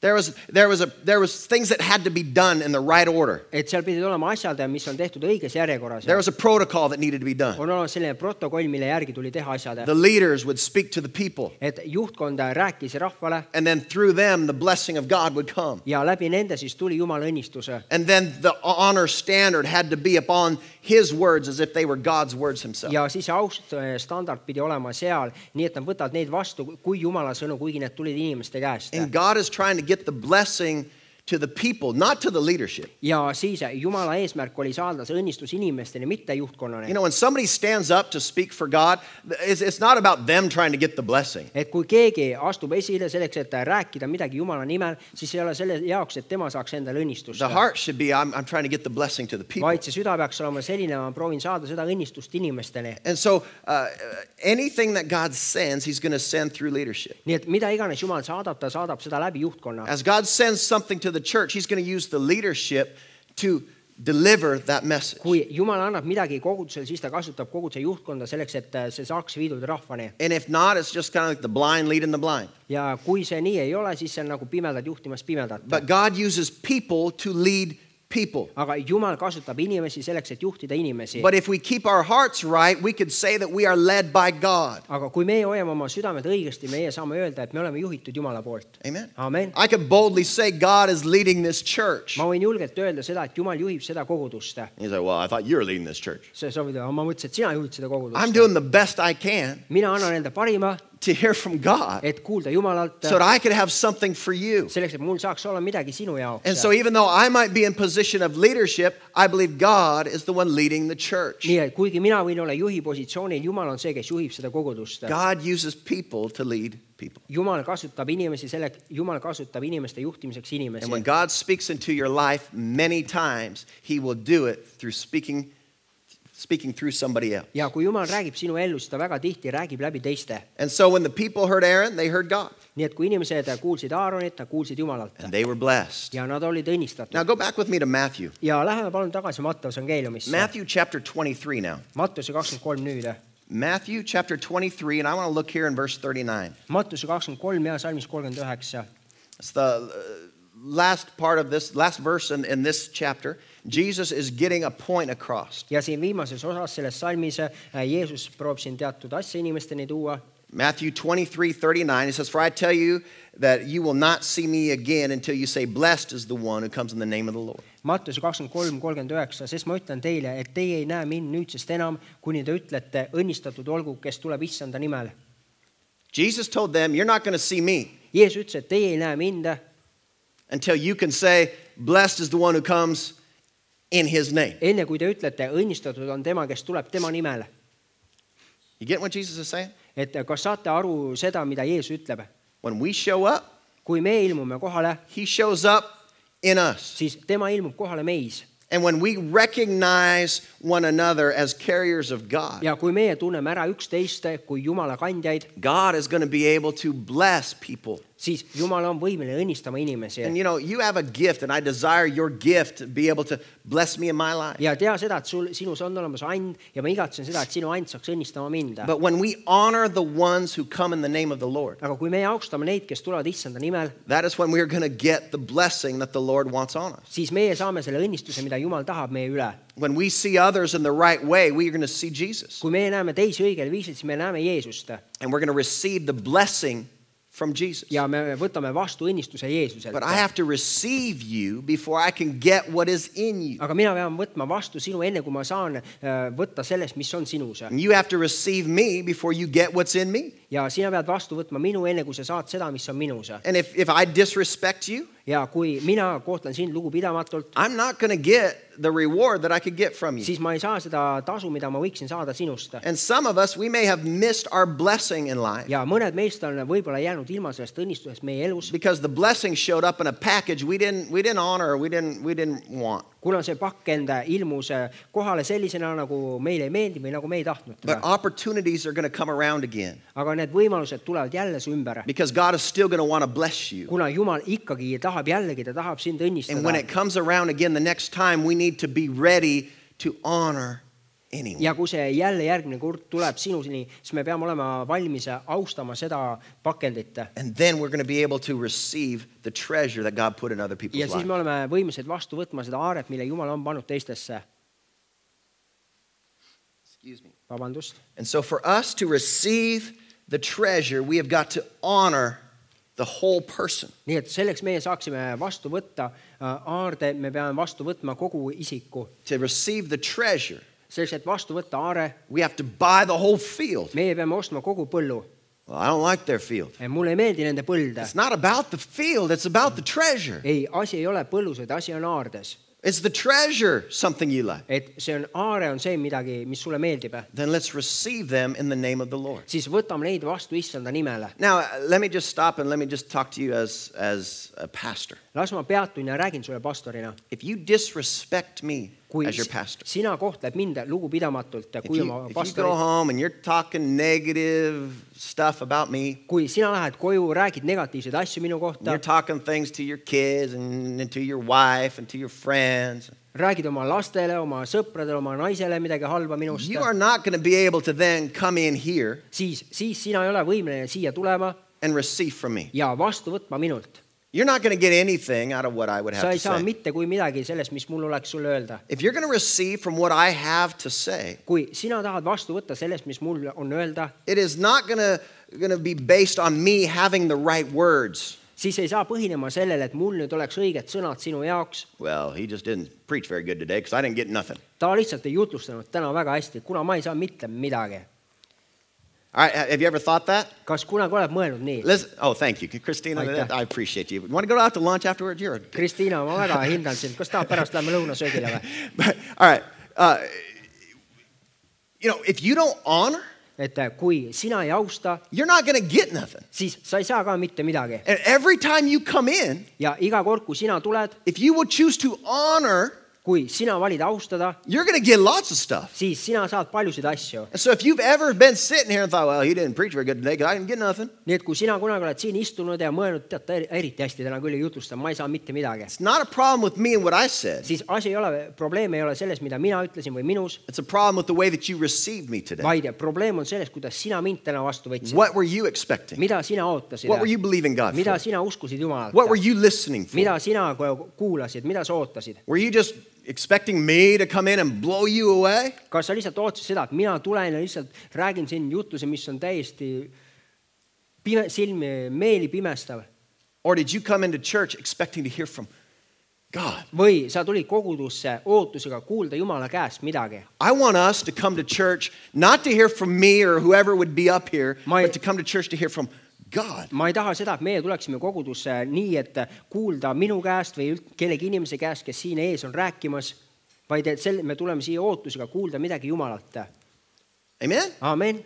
There was, there, was a, there was things that had to be done in the right order. et seal pidid olema asjad, mis on tehtud õiges järjekorras. There was a protocol that needed to be done. on olemas selline protokoll, mille järgi tuli teha asjad. The leaders would speak to the people, et juhtkond rääkis rahvale and then through them, the blessing of God would come. ja läbi nende siis tuli Jumala õnnistuse And then the honor standard had to be upon his words as if they were God's words himself. ja siis austuse standard pidi olema seal, nii et nad võtavad neid vastu kui Jumala sõnu, kuigi need tulid inimeste käest. And God is trying to get the blessing to the people, not to the leadership. ja siis Jumala eesmärk oli saada see õnnistus inimesteni, mitte You juhtkonnani. know, when somebody stands up to speak for God, it's, it's not about them trying to get the blessing. et kui keegi astub esile selleks, et rääkida midagi Jumala nimel, siis ei ole selle jaoks, et tema saaks endale õnnistust The. heart should be, I'm, I'm trying to get the blessing to the people. vaid see süda peaks olema selline, ma proovin saada seda õnnistust inimesteni. And so uh, anything that God sends, he's going to send through leadership. nii et mida iganes Jumal saadab, ta saadab seda läbi juhtkonna. As God sends something to the church, he's going to use the leadership to deliver that message. kui Jumal annab midagi kogudusele, siis ta kasutab koguduse juhtkonda selleks, et äh, see saaks viidud rahvani. And if not, it's just kind of like the blind leading the blind. ja kui see nii ei ole, siis see on nagu pimedad juhtimas pimedat. But God uses people to lead people. aga Jumal kasutab inimesi selleks, et juhtida inimesi. But if we keep our hearts right, we could say that we are led by God. aga kui meie hoiame oma südamed õigesti, meie saame öelda, et me oleme juhitud Jumala poolt. Amen. amen. I could boldly say God is leading this church. ma võin julgelt öelda seda, et Jumal juhib seda kogudust. He's like, well, I thought you were leading this church. see sa võid öelda, ma mõtlesin, et sina juhid seda I'm kogudust. doing the best I can mina annan enda parima, to hear from God et kuulda Jumalalt, so that I could have something for you. selleks, et mul saaks olla midagi sinu And so, even though I might be in position of leadership, I believe God is the one leading the church. nii et kuigi mina võin olla juhi positsioonil, Jumal on see, kes juhib seda kogudust. God uses people to lead people. jumal kasutab inimesi selle, jumal kasutab inimeste juhtimiseks inimesi And when God speaks into your life many times, He will do it through speaking, speaking through somebody else. ja kui jumal räägib sinu ellu, siis ta väga tihti räägib läbi teiste. And so when the people heard Aaron, they heard God nii et kui inimesed kuulsid Aaronit, nad kuulsid Jumalat and they were blessed. ja nad olid õnnistatud Now go back with me to Matthew. ja läheme palun tagasi Mattuse. Matthew chapter 23 now. Mattuse kakskümmend kolm nüüd. Matthew chapter 23, and I want to look here in verse 39. Mattuse kakskümmend kolm ja salmis kolmkümmend üheksa. It's the uh, last part of this, last verse in, in this chapter. Jesus is getting a point across. ja siin viimases osas selles salmis äh, Jeesus proovib siin teatud asja inimesteni tuua Matthew 23, 39, he says, For I tell you that you will not see me again until you say, Blessed is the one who comes in the name of the Lord. Mattuse kakskümmend kolm, kolmkümmend üheksa, sest ma ütlen teile, et teie ei näe mind nüüdsest enam, kuni te ütlete, õnnistatud olgu, kes tuleb issanda nimel. Jesus told them, You're not going to see me Jeesus ütles, et teie ei näe mind, until you can say, Blessed is the one who comes in his name. enne kui te ütlete, õnnistatud on tema, kes tuleb tema nimel. You get what Jesus is saying? et kas saate aru seda, mida Jeesus ütleb? When we show up, kui me ilmume kohale, he shows up in us. siis tema ilmub kohale meis And when we recognize one another as carriers of God, ja kui meie tunneme ära üksteist kui Jumala kandjaid, God is going to be able to bless people. Siis Jumal on võimeline õnnistama inimesi And you know, you have a gift, and I desire your gift to be able to bless me in my life. ja tea seda, et sul, sinus on olemas and ja ma igatsen seda, et sinu and saaks õnnistama mind. But when we honor the ones who come in the name of the Lord, aga kui meie austame neid, kes tulevad issanda nimel, that is when we are going to get the blessing that the Lord wants on us. siis meie saame selle õnnistuse, mida Jumal tahab meie üle. When we see others in the right way, we are going to see Jesus. kui meie näeme teisi õigel viisil, siis me näeme Jeesust And we're going to receive the blessing from Jesus. ja me võtame vastu õnnistuse Jeesuselt But I have to receive you before I can get what is in you. aga mina pean võtma vastu sinu, enne kui ma saan äh, võtta sellest, mis on sinus. You have to receive me before you get what's in me. Ja sina pead vastu võtma minu, enne kui sa saad seda, mis on minus. And if, if I disrespect you, ja kui mina kohtlen sind lugupidamatult, I'm not going to get the reward that I could get from you. siis ma ei saa seda tasu, mida ma võiksin saada sinust. And some of us, we may have missed our blessing in life ja mõned meist on võib-olla jäänud ilma sellest õnnistusest meie elus, because the blessing showed up in a package we didn't, we didn't honor we didn't, we didn't want. Kuna see pakk enda ilmus kohale sellisena, nagu meile ei meeldi või nagu me ei tahtnud But teda. opportunities are going to come around again aga need võimalused tulevad jälle su ümber, because God is still going to want to bless you. kuna Jumal ikkagi tahab jällegi, ta tahab sind And when õnnistada it comes around again the next time, we need to be ready to honor anyone. ja kui see jälle järgmine kord tuleb sinuseni, siis me peame olema valmis austama seda pakendit. And then we're going to be able to receive the treasure that God put in other ja people's siis me lives. oleme võimelised vastu võtma seda aaret, mille Jumal on pannud teistesse. Excuse me. vabandust. And so for us to receive the treasure, we have got to honor the whole person. nii et selleks meie saaksime vastu võtta äh, aarde, me peame vastu võtma kogu isiku. To receive the treasure, selleks, et vastu võtta aare, we have to buy the whole field. meie peame ostma kogu põllu. Well, I don't like their field. mulle ei meeldi nende põld. It's not about the field, it's about the treasure. ei, asi ei ole põllus, vaid asi on aardes. Is the treasure something you like? et see on, aare on see midagi, mis sulle meeldib. Then let's receive them in the name of the Lord. siis võtame neid vastu issanda nimele. Now, uh, let me just stop and let me just talk to you as, as a pastor. las ma peatun ja räägin sulle pastorina. If you disrespect me kui as your pastor, sina kohtled mind lugupidamatult if kui you, oma if you go pastorit, home and you're talking negative stuff about me, kui sina lähed koju, räägid negatiivseid asju minu kohta you're, talking things to your kids and, and to your wife and to your friends, räägid oma lastele, oma sõpradele, oma naisele midagi halba minust you, are not going to be able to then come in here siis, siis sina ei ole võimeline siia tulema and receive from me. ja vastu võtma minult. You're not going to get anything out of what I would sa have ei to saa say. mitte kui midagi sellest, mis mul oleks sulle öelda. If you're going to receive from what I have to say, kui sina tahad vastu võtta sellest, mis mul on öelda, it is not going to going to be based on me having the right words. siis ei saa põhinema sellele, et mul nüüd oleks õiged sõnad sinu jaoks. Well, he just didn't preach very good today because I didn't get nothing. ta lihtsalt ei jutlustanud täna väga hästi, kuna ma ei saa mitte midagi. All right, have you ever thought that? kas kunagi oled mõelnud nii? Listen, oh, thank you, Christina. Aitäh. I appreciate you. Want to go out to lunch afterwards? You're a Kristiina, ma väga (laughs) hindan sind, kas tahad pärast lähme lõunasöögile või? (laughs) But, all right. Uh, you know, if you don't honor, et äh, kui sina ei austa, you're not going to get nothing. siis sa ei saa ka mitte midagi And every time you come in, ja iga kord, kui sina tuled, if you will choose to honor, kui sina valid austada, you're going to get lots of stuff. siis sina saad paljusid asju. And so if you've ever been sitting here and thought, well, he didn't preach very good today because I didn't get nothing, nii et kui sina kunagi oled siin istunud ja mõelnud, tead, ta eri- eriti hästi täna küll ei jutlusta, ma ei saa mitte midagi, it's not a problem with me and what I said. siis asi ei ole, probleem ei ole selles, mida mina ütlesin või minus, It's a problem with the way that you received me today. vaid probleem on selles, kuidas sina mind täna vastu võtsid. What were you expecting? mida sina ootasid What were you believing God mida for? sina uskusid Jumalalt What were you listening for? mida sina ku- kuulasid, mida sa ootasid? Were you just expecting me to come in and blow you away? kas sa lihtsalt ootasid seda, et mina tulen ja lihtsalt räägin siin jutluse, mis on täiesti pime, silmi, meeli pimestav Or did you come into church expecting to hear from God? või sa tulid kogudusse ootusega kuulda Jumala käest midagi? I want us to come to church not to hear from me or whoever would be up here, My- but to come to church to hear from God. Ma ei taha seda, et meie tuleksime kogudusse nii, et kuulda minu käest või kellegi inimese käest, kes siin ees on rääkimas, vaid et sel-, me tuleme siia ootusega kuulda midagi Jumalalt. Amen? amen.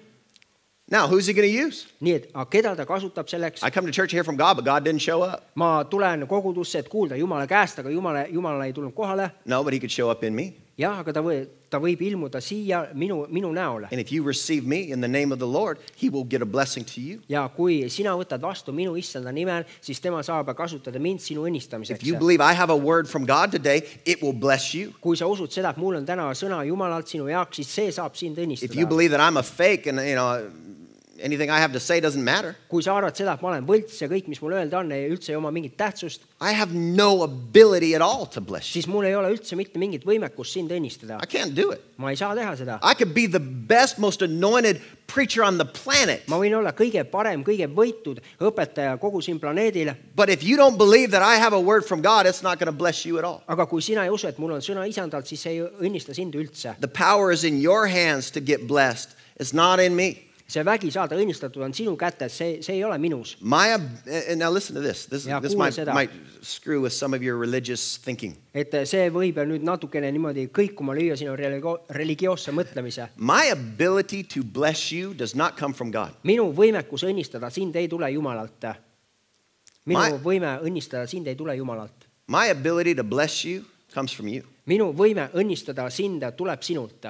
Now, who's he going to use? nii et keda ta kasutab selleks? I come to church hear from God, but God didn't show up. ma tulen kogudusse, et kuulda Jumala käest, aga Jumala, Jumal ei tulnud kohale. No, but he could show up in me. jah, aga ta või, ta võib ilmuda siia minu, minu näole And if you receive me in the name of the Lord, he will get a blessing to you. ja kui sina võtad vastu minu issanda nimel, siis tema saab kasutada mind sinu If õnnistamiseks you. believe I have a word from God today, it will bless you. kui sa usud seda, et mul on täna sõna Jumalalt sinu jaoks, siis see saab sind If you õnnistada. believe that I'm a fake and you know anything I have to say doesn't matter, kui sa arvad seda, et ma olen võlts ja kõik, mis mul öelda on, üldse ei oma mingit tähtsust, I have no ability at all to bless you. siis mul ei ole üldse mitte mingit võimekust sind õnnistada I. can't do it. ma ei saa teha seda. I could be the best, most anointed preacher on the planet. ma võin olla kõige parem, kõige võitud õpetaja kogu siin planeedil, But if you don't believe that I have a word from God, it's not going to bless you at all. aga kui sina ei usu, et mul on sõna isandalt, siis see ei õnnista sind üldse. The power is in your hands to get blessed. It's not in me. See vägi saada õnnistatud on sinu kätes, see, see ei ole minus. My and now listen to this. This, Ja, this might, seda. might screw with some of your religious thinking. et see võib nüüd natukene niimoodi kõikuma lüüa sinu religio- religioosse mõtlemise. My ability to bless you does not come from God. minu võimekus õnnistada sind ei tule Jumalalt. minu Ma- võime õnnistada sind ei tule Jumalalt. My ability to bless you comes from you. minu võime õnnistada sind tuleb sinult.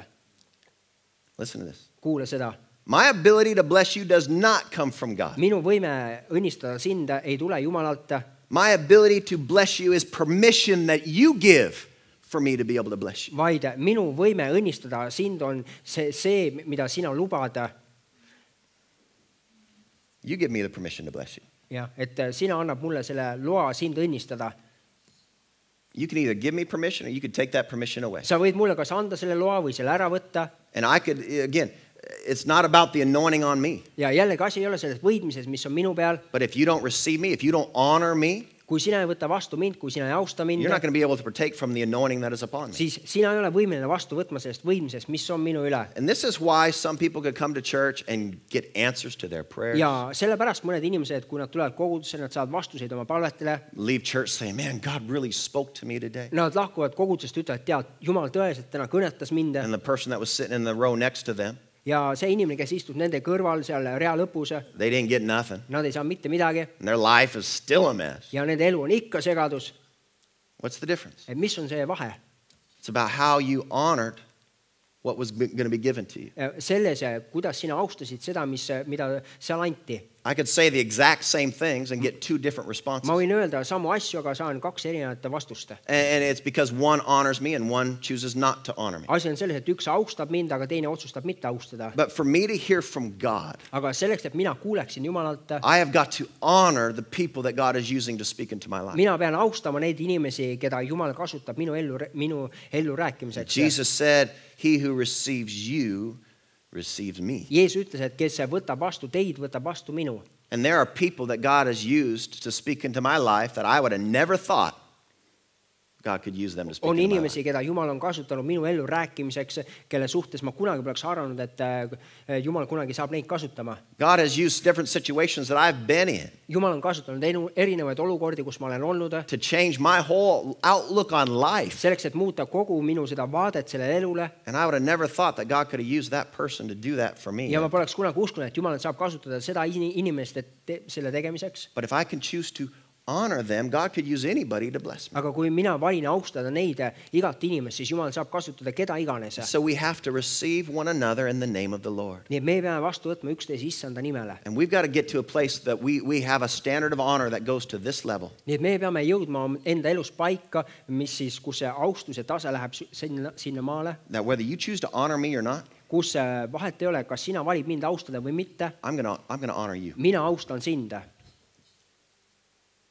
Listen to this. kuula seda, My ability to bless you does not come from God. minu võime õnnistada sind ei tule Jumalalt My ability to bless you is permission that you give for me to be able to bless you. vaid minu võime õnnistada sind on see, see, mida sina lubad. You give me the permission to bless you. jah, et sina annad mulle selle loa sind õnnistada. You can either give me permission or you could take that permission away. sa võid mulle kas anda selle loa või selle ära võtta And I could, again, it's not about the anointing on me. ja jällegi asi ei ole selles võidmises, mis on minu peal. But if you don't receive me, if you don't honor me, kui sina ei võta vastu mind, kui sina ei austa mind you're not, going to be able to partake from the anointing that is upon me. siis sina ei ole võimeline vastu võtma sellest võidmisest, mis on minu üle. And this is why some people could come to church and get answers to their prayers. ja sellepärast mõned inimesed, kui nad tulevad kogudusse, nad saavad vastuseid oma palvetele, Leave church saying, man, God really spoke to me today. nad lahkuvad kogudusest, ütlevad, tead, Jumal tõeliselt täna kõnetas mind Ja see inimene, kes istub nende kõrval seal rea lõpus, they didn't get nothing. nad ei saa mitte midagi And their life is still a mess. ja nende elu on ikka segadus. What's the difference? et mis on see vahe? It's about how you honored what was going to be given to you. selles, kuidas sina austasid seda, mis, mida seal anti. I could say the exact same things and get two different responses. ma võin öelda samu asju, aga saan kaks erinevat vastust. And and it's because one honors me and one chooses not to honor me. asi on selles, et üks austab mind, aga teine otsustab mitte austada. But for me to hear from God, aga selleks, et mina kuuleksin Jumalalt, I have got to honor the people that God is using to speak into my life. mina pean austama neid inimesi, keda Jumal kasutab minu ellu, minu ellu rääkimiseks. Jesus said, He who receives you receives me. Jeesus ütles, et kes võtab vastu teid, võtab vastu minu. And there are people that God has used to speak into my life that I would have never thought God could use them to speak on into my life. inimesi, keda Jumal on kasutanud minu ellu rääkimiseks, kelle suhtes ma kunagi poleks arvanud, et äh, Jumal kunagi saab neid kasutama. God has used different situations that I've been in Jumal on kasutanud enu- erinevaid olukordi, kus ma olen olnud, to change my whole outlook on life. selleks, et muuta kogu minu seda vaadet sellele elule And I would have never thought that God could have used that person to do that for me. ja ma poleks kunagi uskunud, et Jumal saab kasutada seda ini- inimest, et te, selle tegemiseks. But if I can choose to honor them, God could use anybody to bless me. aga kui mina valin austada neid äh, igat inimest, siis Jumal saab kasutada keda iganes. So we have to receive one another in the name of the Lord. nii et me peame vastu võtma üksteise issanda nimele. And we've got to get to a place that we, we have a standard of honor that goes to this level. nii et me peame jõudma enda elus paika, mis siis, kus see austuse tase läheb sinna, sinnamaale, That whether you choose to honor me or not, kus äh, vahet ei ole, kas sina valid mind austada või mitte, I'm gonna I'm gonna honor you. mina austan sind.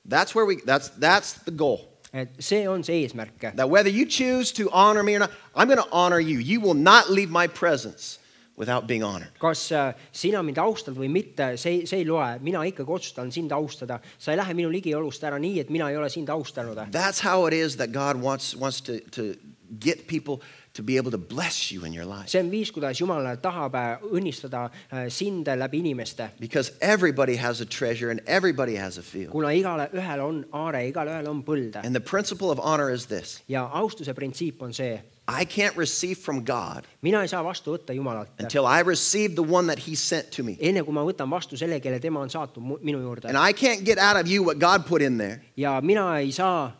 That's where we that's that's the goal. et see on see eesmärk. That whether you choose to honor me or not, I'm gonna honor you. You will not leave my presence without being honored. kas äh, sina mind austad või mitte, see, see ei loe, mina ikkagi otsustan sind austada. sa ei lähe minu ligiolust ära nii, et mina ei ole sind austanud. That's how it is that God wants wants to, to get people to be able to bless you in your life. see on viis, kuidas Jumal tahab äh, õnnistada äh, sind läbi inimeste, Because everybody has a treasure and everybody has a field. kuna igale ühel on aare, igale ühel on põld And the principle of honor is this ja austuse printsiip on see, I can't receive from God mina ei saa vastu võtta Jumalalt, until I receive the one that He sent to me. enne kui ma võtan vastu selle, kelle tema on saatnud mu- minu juurde And I can't get out of you what God put in there. ja mina ei saa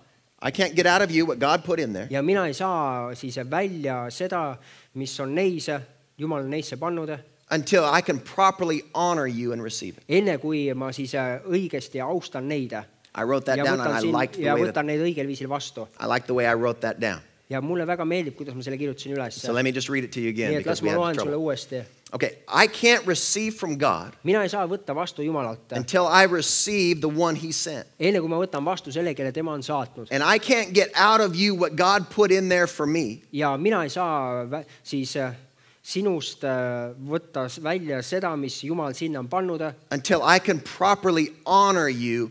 I can't get out of you what God put in there ja mina ei saa siis välja seda, mis on neis, Jumal on neisse pannud, until I can properly honor you and receive it. enne kui ma siis äh, õigesti austan neid I wrote that ja down and I liked the way võtan neid õigel viisil vastu I like the way I wrote that down. ja mulle väga meeldib, kuidas ma selle kirjutasin üles. So let me just read it to you again nii et las because we ma have loen sulle uuesti. Okay, I can't receive from God mina ei saa võtta vastu Jumalalt, until I receive the one He sent. enne kui ma võtan vastu selle, kelle tema on saatnud. And I can't get out of you what God put in there for me. Ja mina ei saa vä- siis äh, sinust äh, võtta s- välja seda, mis Jumal sinna on pannud äh., until I can properly honor you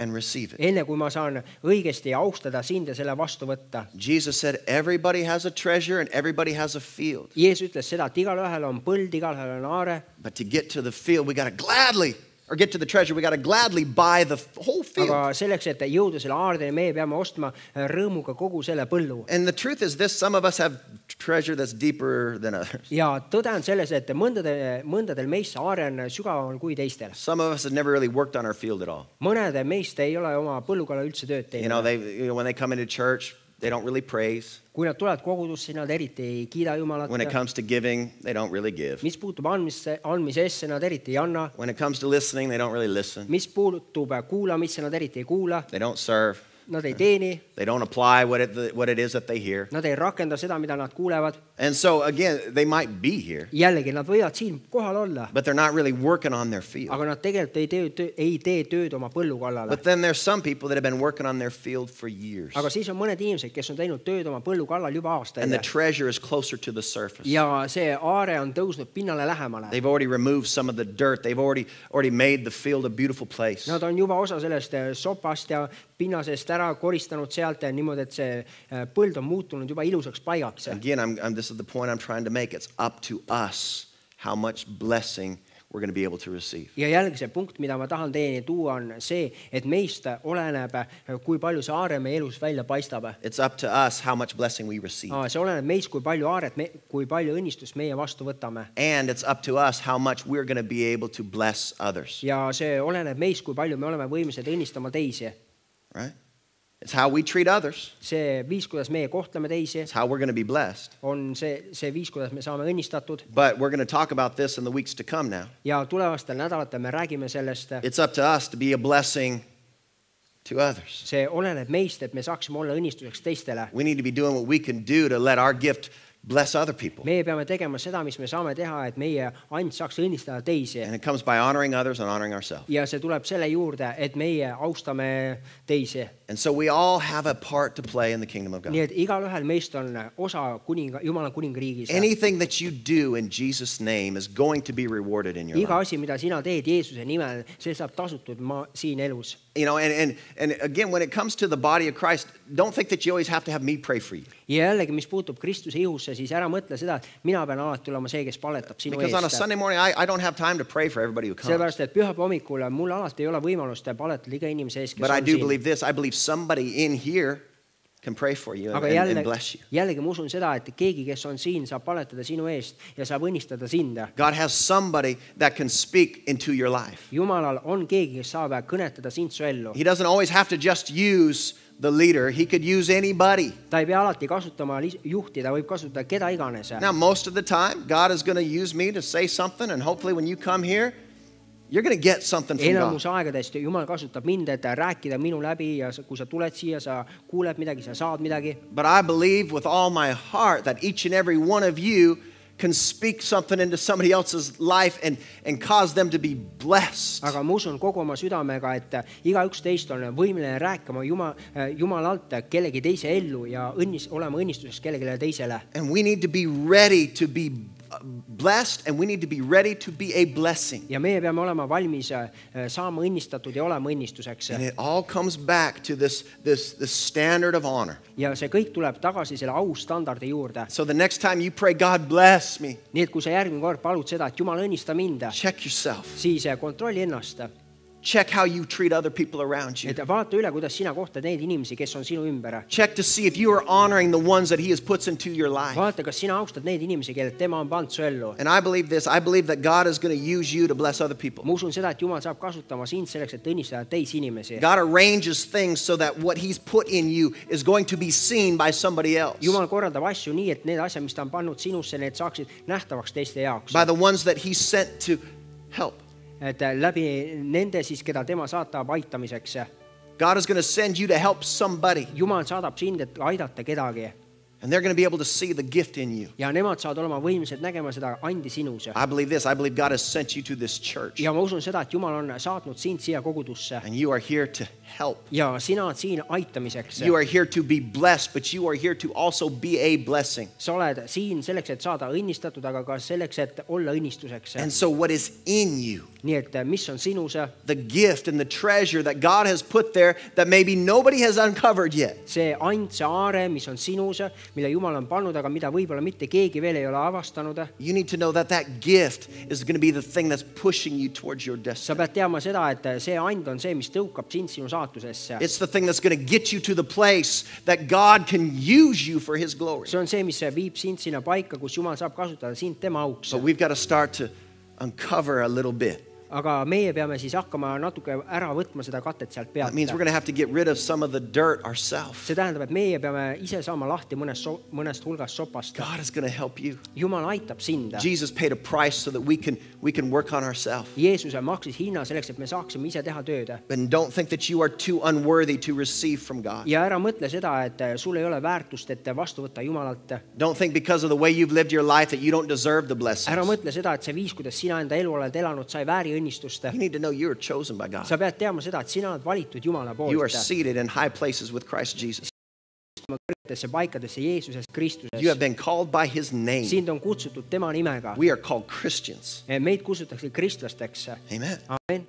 and receive it. enne kui ma saan õigesti austada sind ja selle vastu võtta. Jesus said, Everybody has a treasure and everybody has a field. Jeesus ütles seda, et igalühel on põld, igalühel on aare, But to get to the field, we got to gladly, or get to the treasure, we got to gladly buy the f- whole field. aga selleks, et jõuda selle aardeni, meie peame ostma äh, rõõmuga kogu selle põllu. And the truth is this some of us have treasure that's deeper than others. ja tõde on selles, et mõndade, mõndadel meist see aare on sügavam kui teistel. Some of us have never really worked on our field at all. mõnede meist ei ole oma põllu kallal üldse tööd You know, teinud. they, you know, when they come into church, they don't really praise. kui nad tulevad kogudusse, nad eriti ei kiida Jumalat When it comes to giving, they don't really give. mis puutub andmisse, andmisesse, nad eriti ei anna. When it comes to listening, they don't really listen. mis puutub kuulamisse, nad eriti ei kuula, They don't serve. Nad ei teeni, They don't apply what it, what it is that they hear. nad ei rakenda seda, mida nad kuulevad. And so, again, they might be here, jällegi, nad võivad siin kohal olla, but they're not really working on their field. aga nad tegelikult ei tee, ei tee tööd oma põllu kallale But. then there's some people that have been working on their field for years. aga siis on mõned inimesed, kes on teinud tööd oma põllu kallal juba And the aastaid treasure is closer to the surface. ja see aare on tõusnud pinnale lähemale. They've already removed some of the dirt. They've already already made the field a beautiful place. Nad on juba osa sellest eh, sopast ja pinnasest ära koristanud sealt ja niimoodi, et see eh, põld on muutunud juba ilusaks paigaks. Again, I'm, I'm, this is the point I'm trying to make. It's up to us how much blessing we're going to be able to receive. ja jällegi see punkt, mida ma tahan teieni tuua, on see, et meist oleneb, kui palju see aare meie elus välja paistab. It's up to us how much blessing we receive. see oleneb meist, kui palju aaret, kui palju õnnistust meie vastu võtame. And it's up to us how much we're going to be able to bless others. ja see oleneb meist, kui palju me oleme võimelised õnnistama teisi. Right? It's how we treat others. see viis, kuidas meie kohtleme teisi, It's how we're going to be blessed. on see, see viis, kuidas me saame õnnistatud But we're going to talk about this in the weeks to come now. ja tulevastel nädalatel me räägime sellest. It's up to us to be a blessing to others. see oleneb meist, et me saaksime olla õnnistuseks teistele. We need to be doing what we can do to let our gift bless other people. meie peame tegema seda, mis me saame teha, et meie and saaks õnnistada teisi And it comes by honoring others and honoring ourselves. ja see tuleb selle juurde, et meie austame teisi. And so we all have a part to play in the kingdom of nii God. et igalühel meist on osa kuninga, Jumala kuningriigis. Anything that you do in Jesus' name is going to be rewarded in your iga life. asi, mida sina teed Jeesuse nimel, see saab tasutud maa, siin elus. You know, and, and, and again, when it comes to the body of Christ, don't think that you always have to have me pray for you. ja jällegi, mis puutub Kristuse ihusse, siis ära mõtle seda, et mina pean alati olema see, kes paletab sinu Because on a eest. Sunday morning, I, I don't have time to pray for everybody who comes. sellepärast, et pühapäeva hommikul mul alati ei ole võimalust paletada iga inimese eest, kes But I on do siin. believe this. I believe somebody in here can pray for you and, aga and, and jälle bless you., jällegi ma usun seda, et keegi, kes on siin, saab paletada sinu eest ja saab õnnistada sind. God has somebody that can speak into your life. jumalal on keegi, kes saab kõnetada sind su ellu. He doesn't always have to just use the leader, he could use anybody. ta ei pea alati kasutama juhti, ta võib kasutada keda iganes. Now, most of the time, God is going to use me to say something, and hopefully, when you come here, you're going to get something from God. enamus aegadest Jumal kasutab mind, et rääkida minu läbi ja kui sa tuled siia, sa kuuled midagi, sa saad midagi. But I believe with all my heart that each and every one of you can speak something into somebody else's life and, and cause them to be blessed. aga ma usun kogu oma südamega, et igaüks teist on võimeline rääkima Jumal, Jumalalt kellegi teise ellu ja õnnis, olema õnnistuseks kellelegi teisele. And we need to be ready to be blessed and we need to be ready to be a blessing. ja meie peame olema valmis äh, saama õnnistatud ja olema õnnistuseks. And it all comes back to this, this, this standard of honor. ja see kõik tuleb tagasi selle austandardi juurde. So the next time you pray, God bless me, nii et kui sa järgmine kord palud seda, et Jumal õnnista mind, check yourself. siis äh, kontrolli ennast, Check how you treat other people around you. et vaata üle, kuidas sina neid inimesi, kes on sinu ümber. Check to see if you are honoring the ones that He has put into your life. vaata, kas sina austad neid inimesi, kelle tema on pannud su ellu. And I believe this I believe that God is going to use you to bless other people. ma usun seda, et Jumal saab kasutama sind selleks, et õnnistada teisi inimesi. God arranges things so that what He's put in you is going to be seen by somebody else. jumal korraldab asju nii, et need asjad, mis ta on pannud sinusse, need saaksid nähtavaks teiste jaoks. By the ones that He sent to help. Et äh, läbi nende siis, keda tema saatab aitamiseks. God is going to send you to help somebody, jumal saadab sind, et aidata kedagi and they're going to be able to see the gift in you. ja nemad saavad olema nägema seda andi sinus. I believe this. I believe God has sent you to this church, ja ma usun seda, et Jumal on saatnud sind siia kogudusse and you are here to help. ja sina oled siin aitamiseks. You are here to be blessed, but you are here to also be a blessing. sa oled siin selleks, et saada õnnistatud, aga ka selleks, et olla õnnistuseks. And so, what is in you, nii et äh, mis on sinus, the gift and the treasure that God has put there that maybe nobody has uncovered yet, see and, see aare, mis on sinus, mille Jumal on pannud, aga mida võib-olla mitte keegi veel ei ole avastanud. you need to know that that gift is going to be the thing that's pushing you towards your sa destiny. pead teadma seda, et see and on see, mis tõukab sind sinu saatusesse. It's the thing that's going to get you to the place that God can use you for His glory. see on see, mis viib sind sinna paika, kus Jumal saab kasutada sind tema auks So, we've got to start to uncover a little bit. Aga meie peame siis hakkama natuke ära võtma seda katet sealt pealt. means we're going to have to get rid of some of the dirt ourselves. see tähendab, et meie peame ise saama lahti mõnest, mõnest hulgast sopast. God is going to help you. Jumal aitab sind. Jesus paid a price so that we can we can work on ourselves. Jeesus maksis hinna selleks, et me saaksime ise teha tööd. And don't think that you are too unworthy to receive from God. ja ära mõtle seda, et sul ei ole väärtust, et vastu võtta Jumalalt. Don't think because of the way you've lived your life that you don't deserve the ära mõtle seda, et see viis, kuidas sina enda elu oled elanud, sa ei vääri õnnistust. You need to know you are chosen by God. sa pead teadma seda, et sina oled valitud Jumala You are poolt. seated in high places with Christ Jesus. kõrgetesse paikadesse Jeesuses Kristuses You have. been called by His name. sind on kutsutud tema nimega. We are called Christians. meid kutsutakse kristlasteks. Amen. amen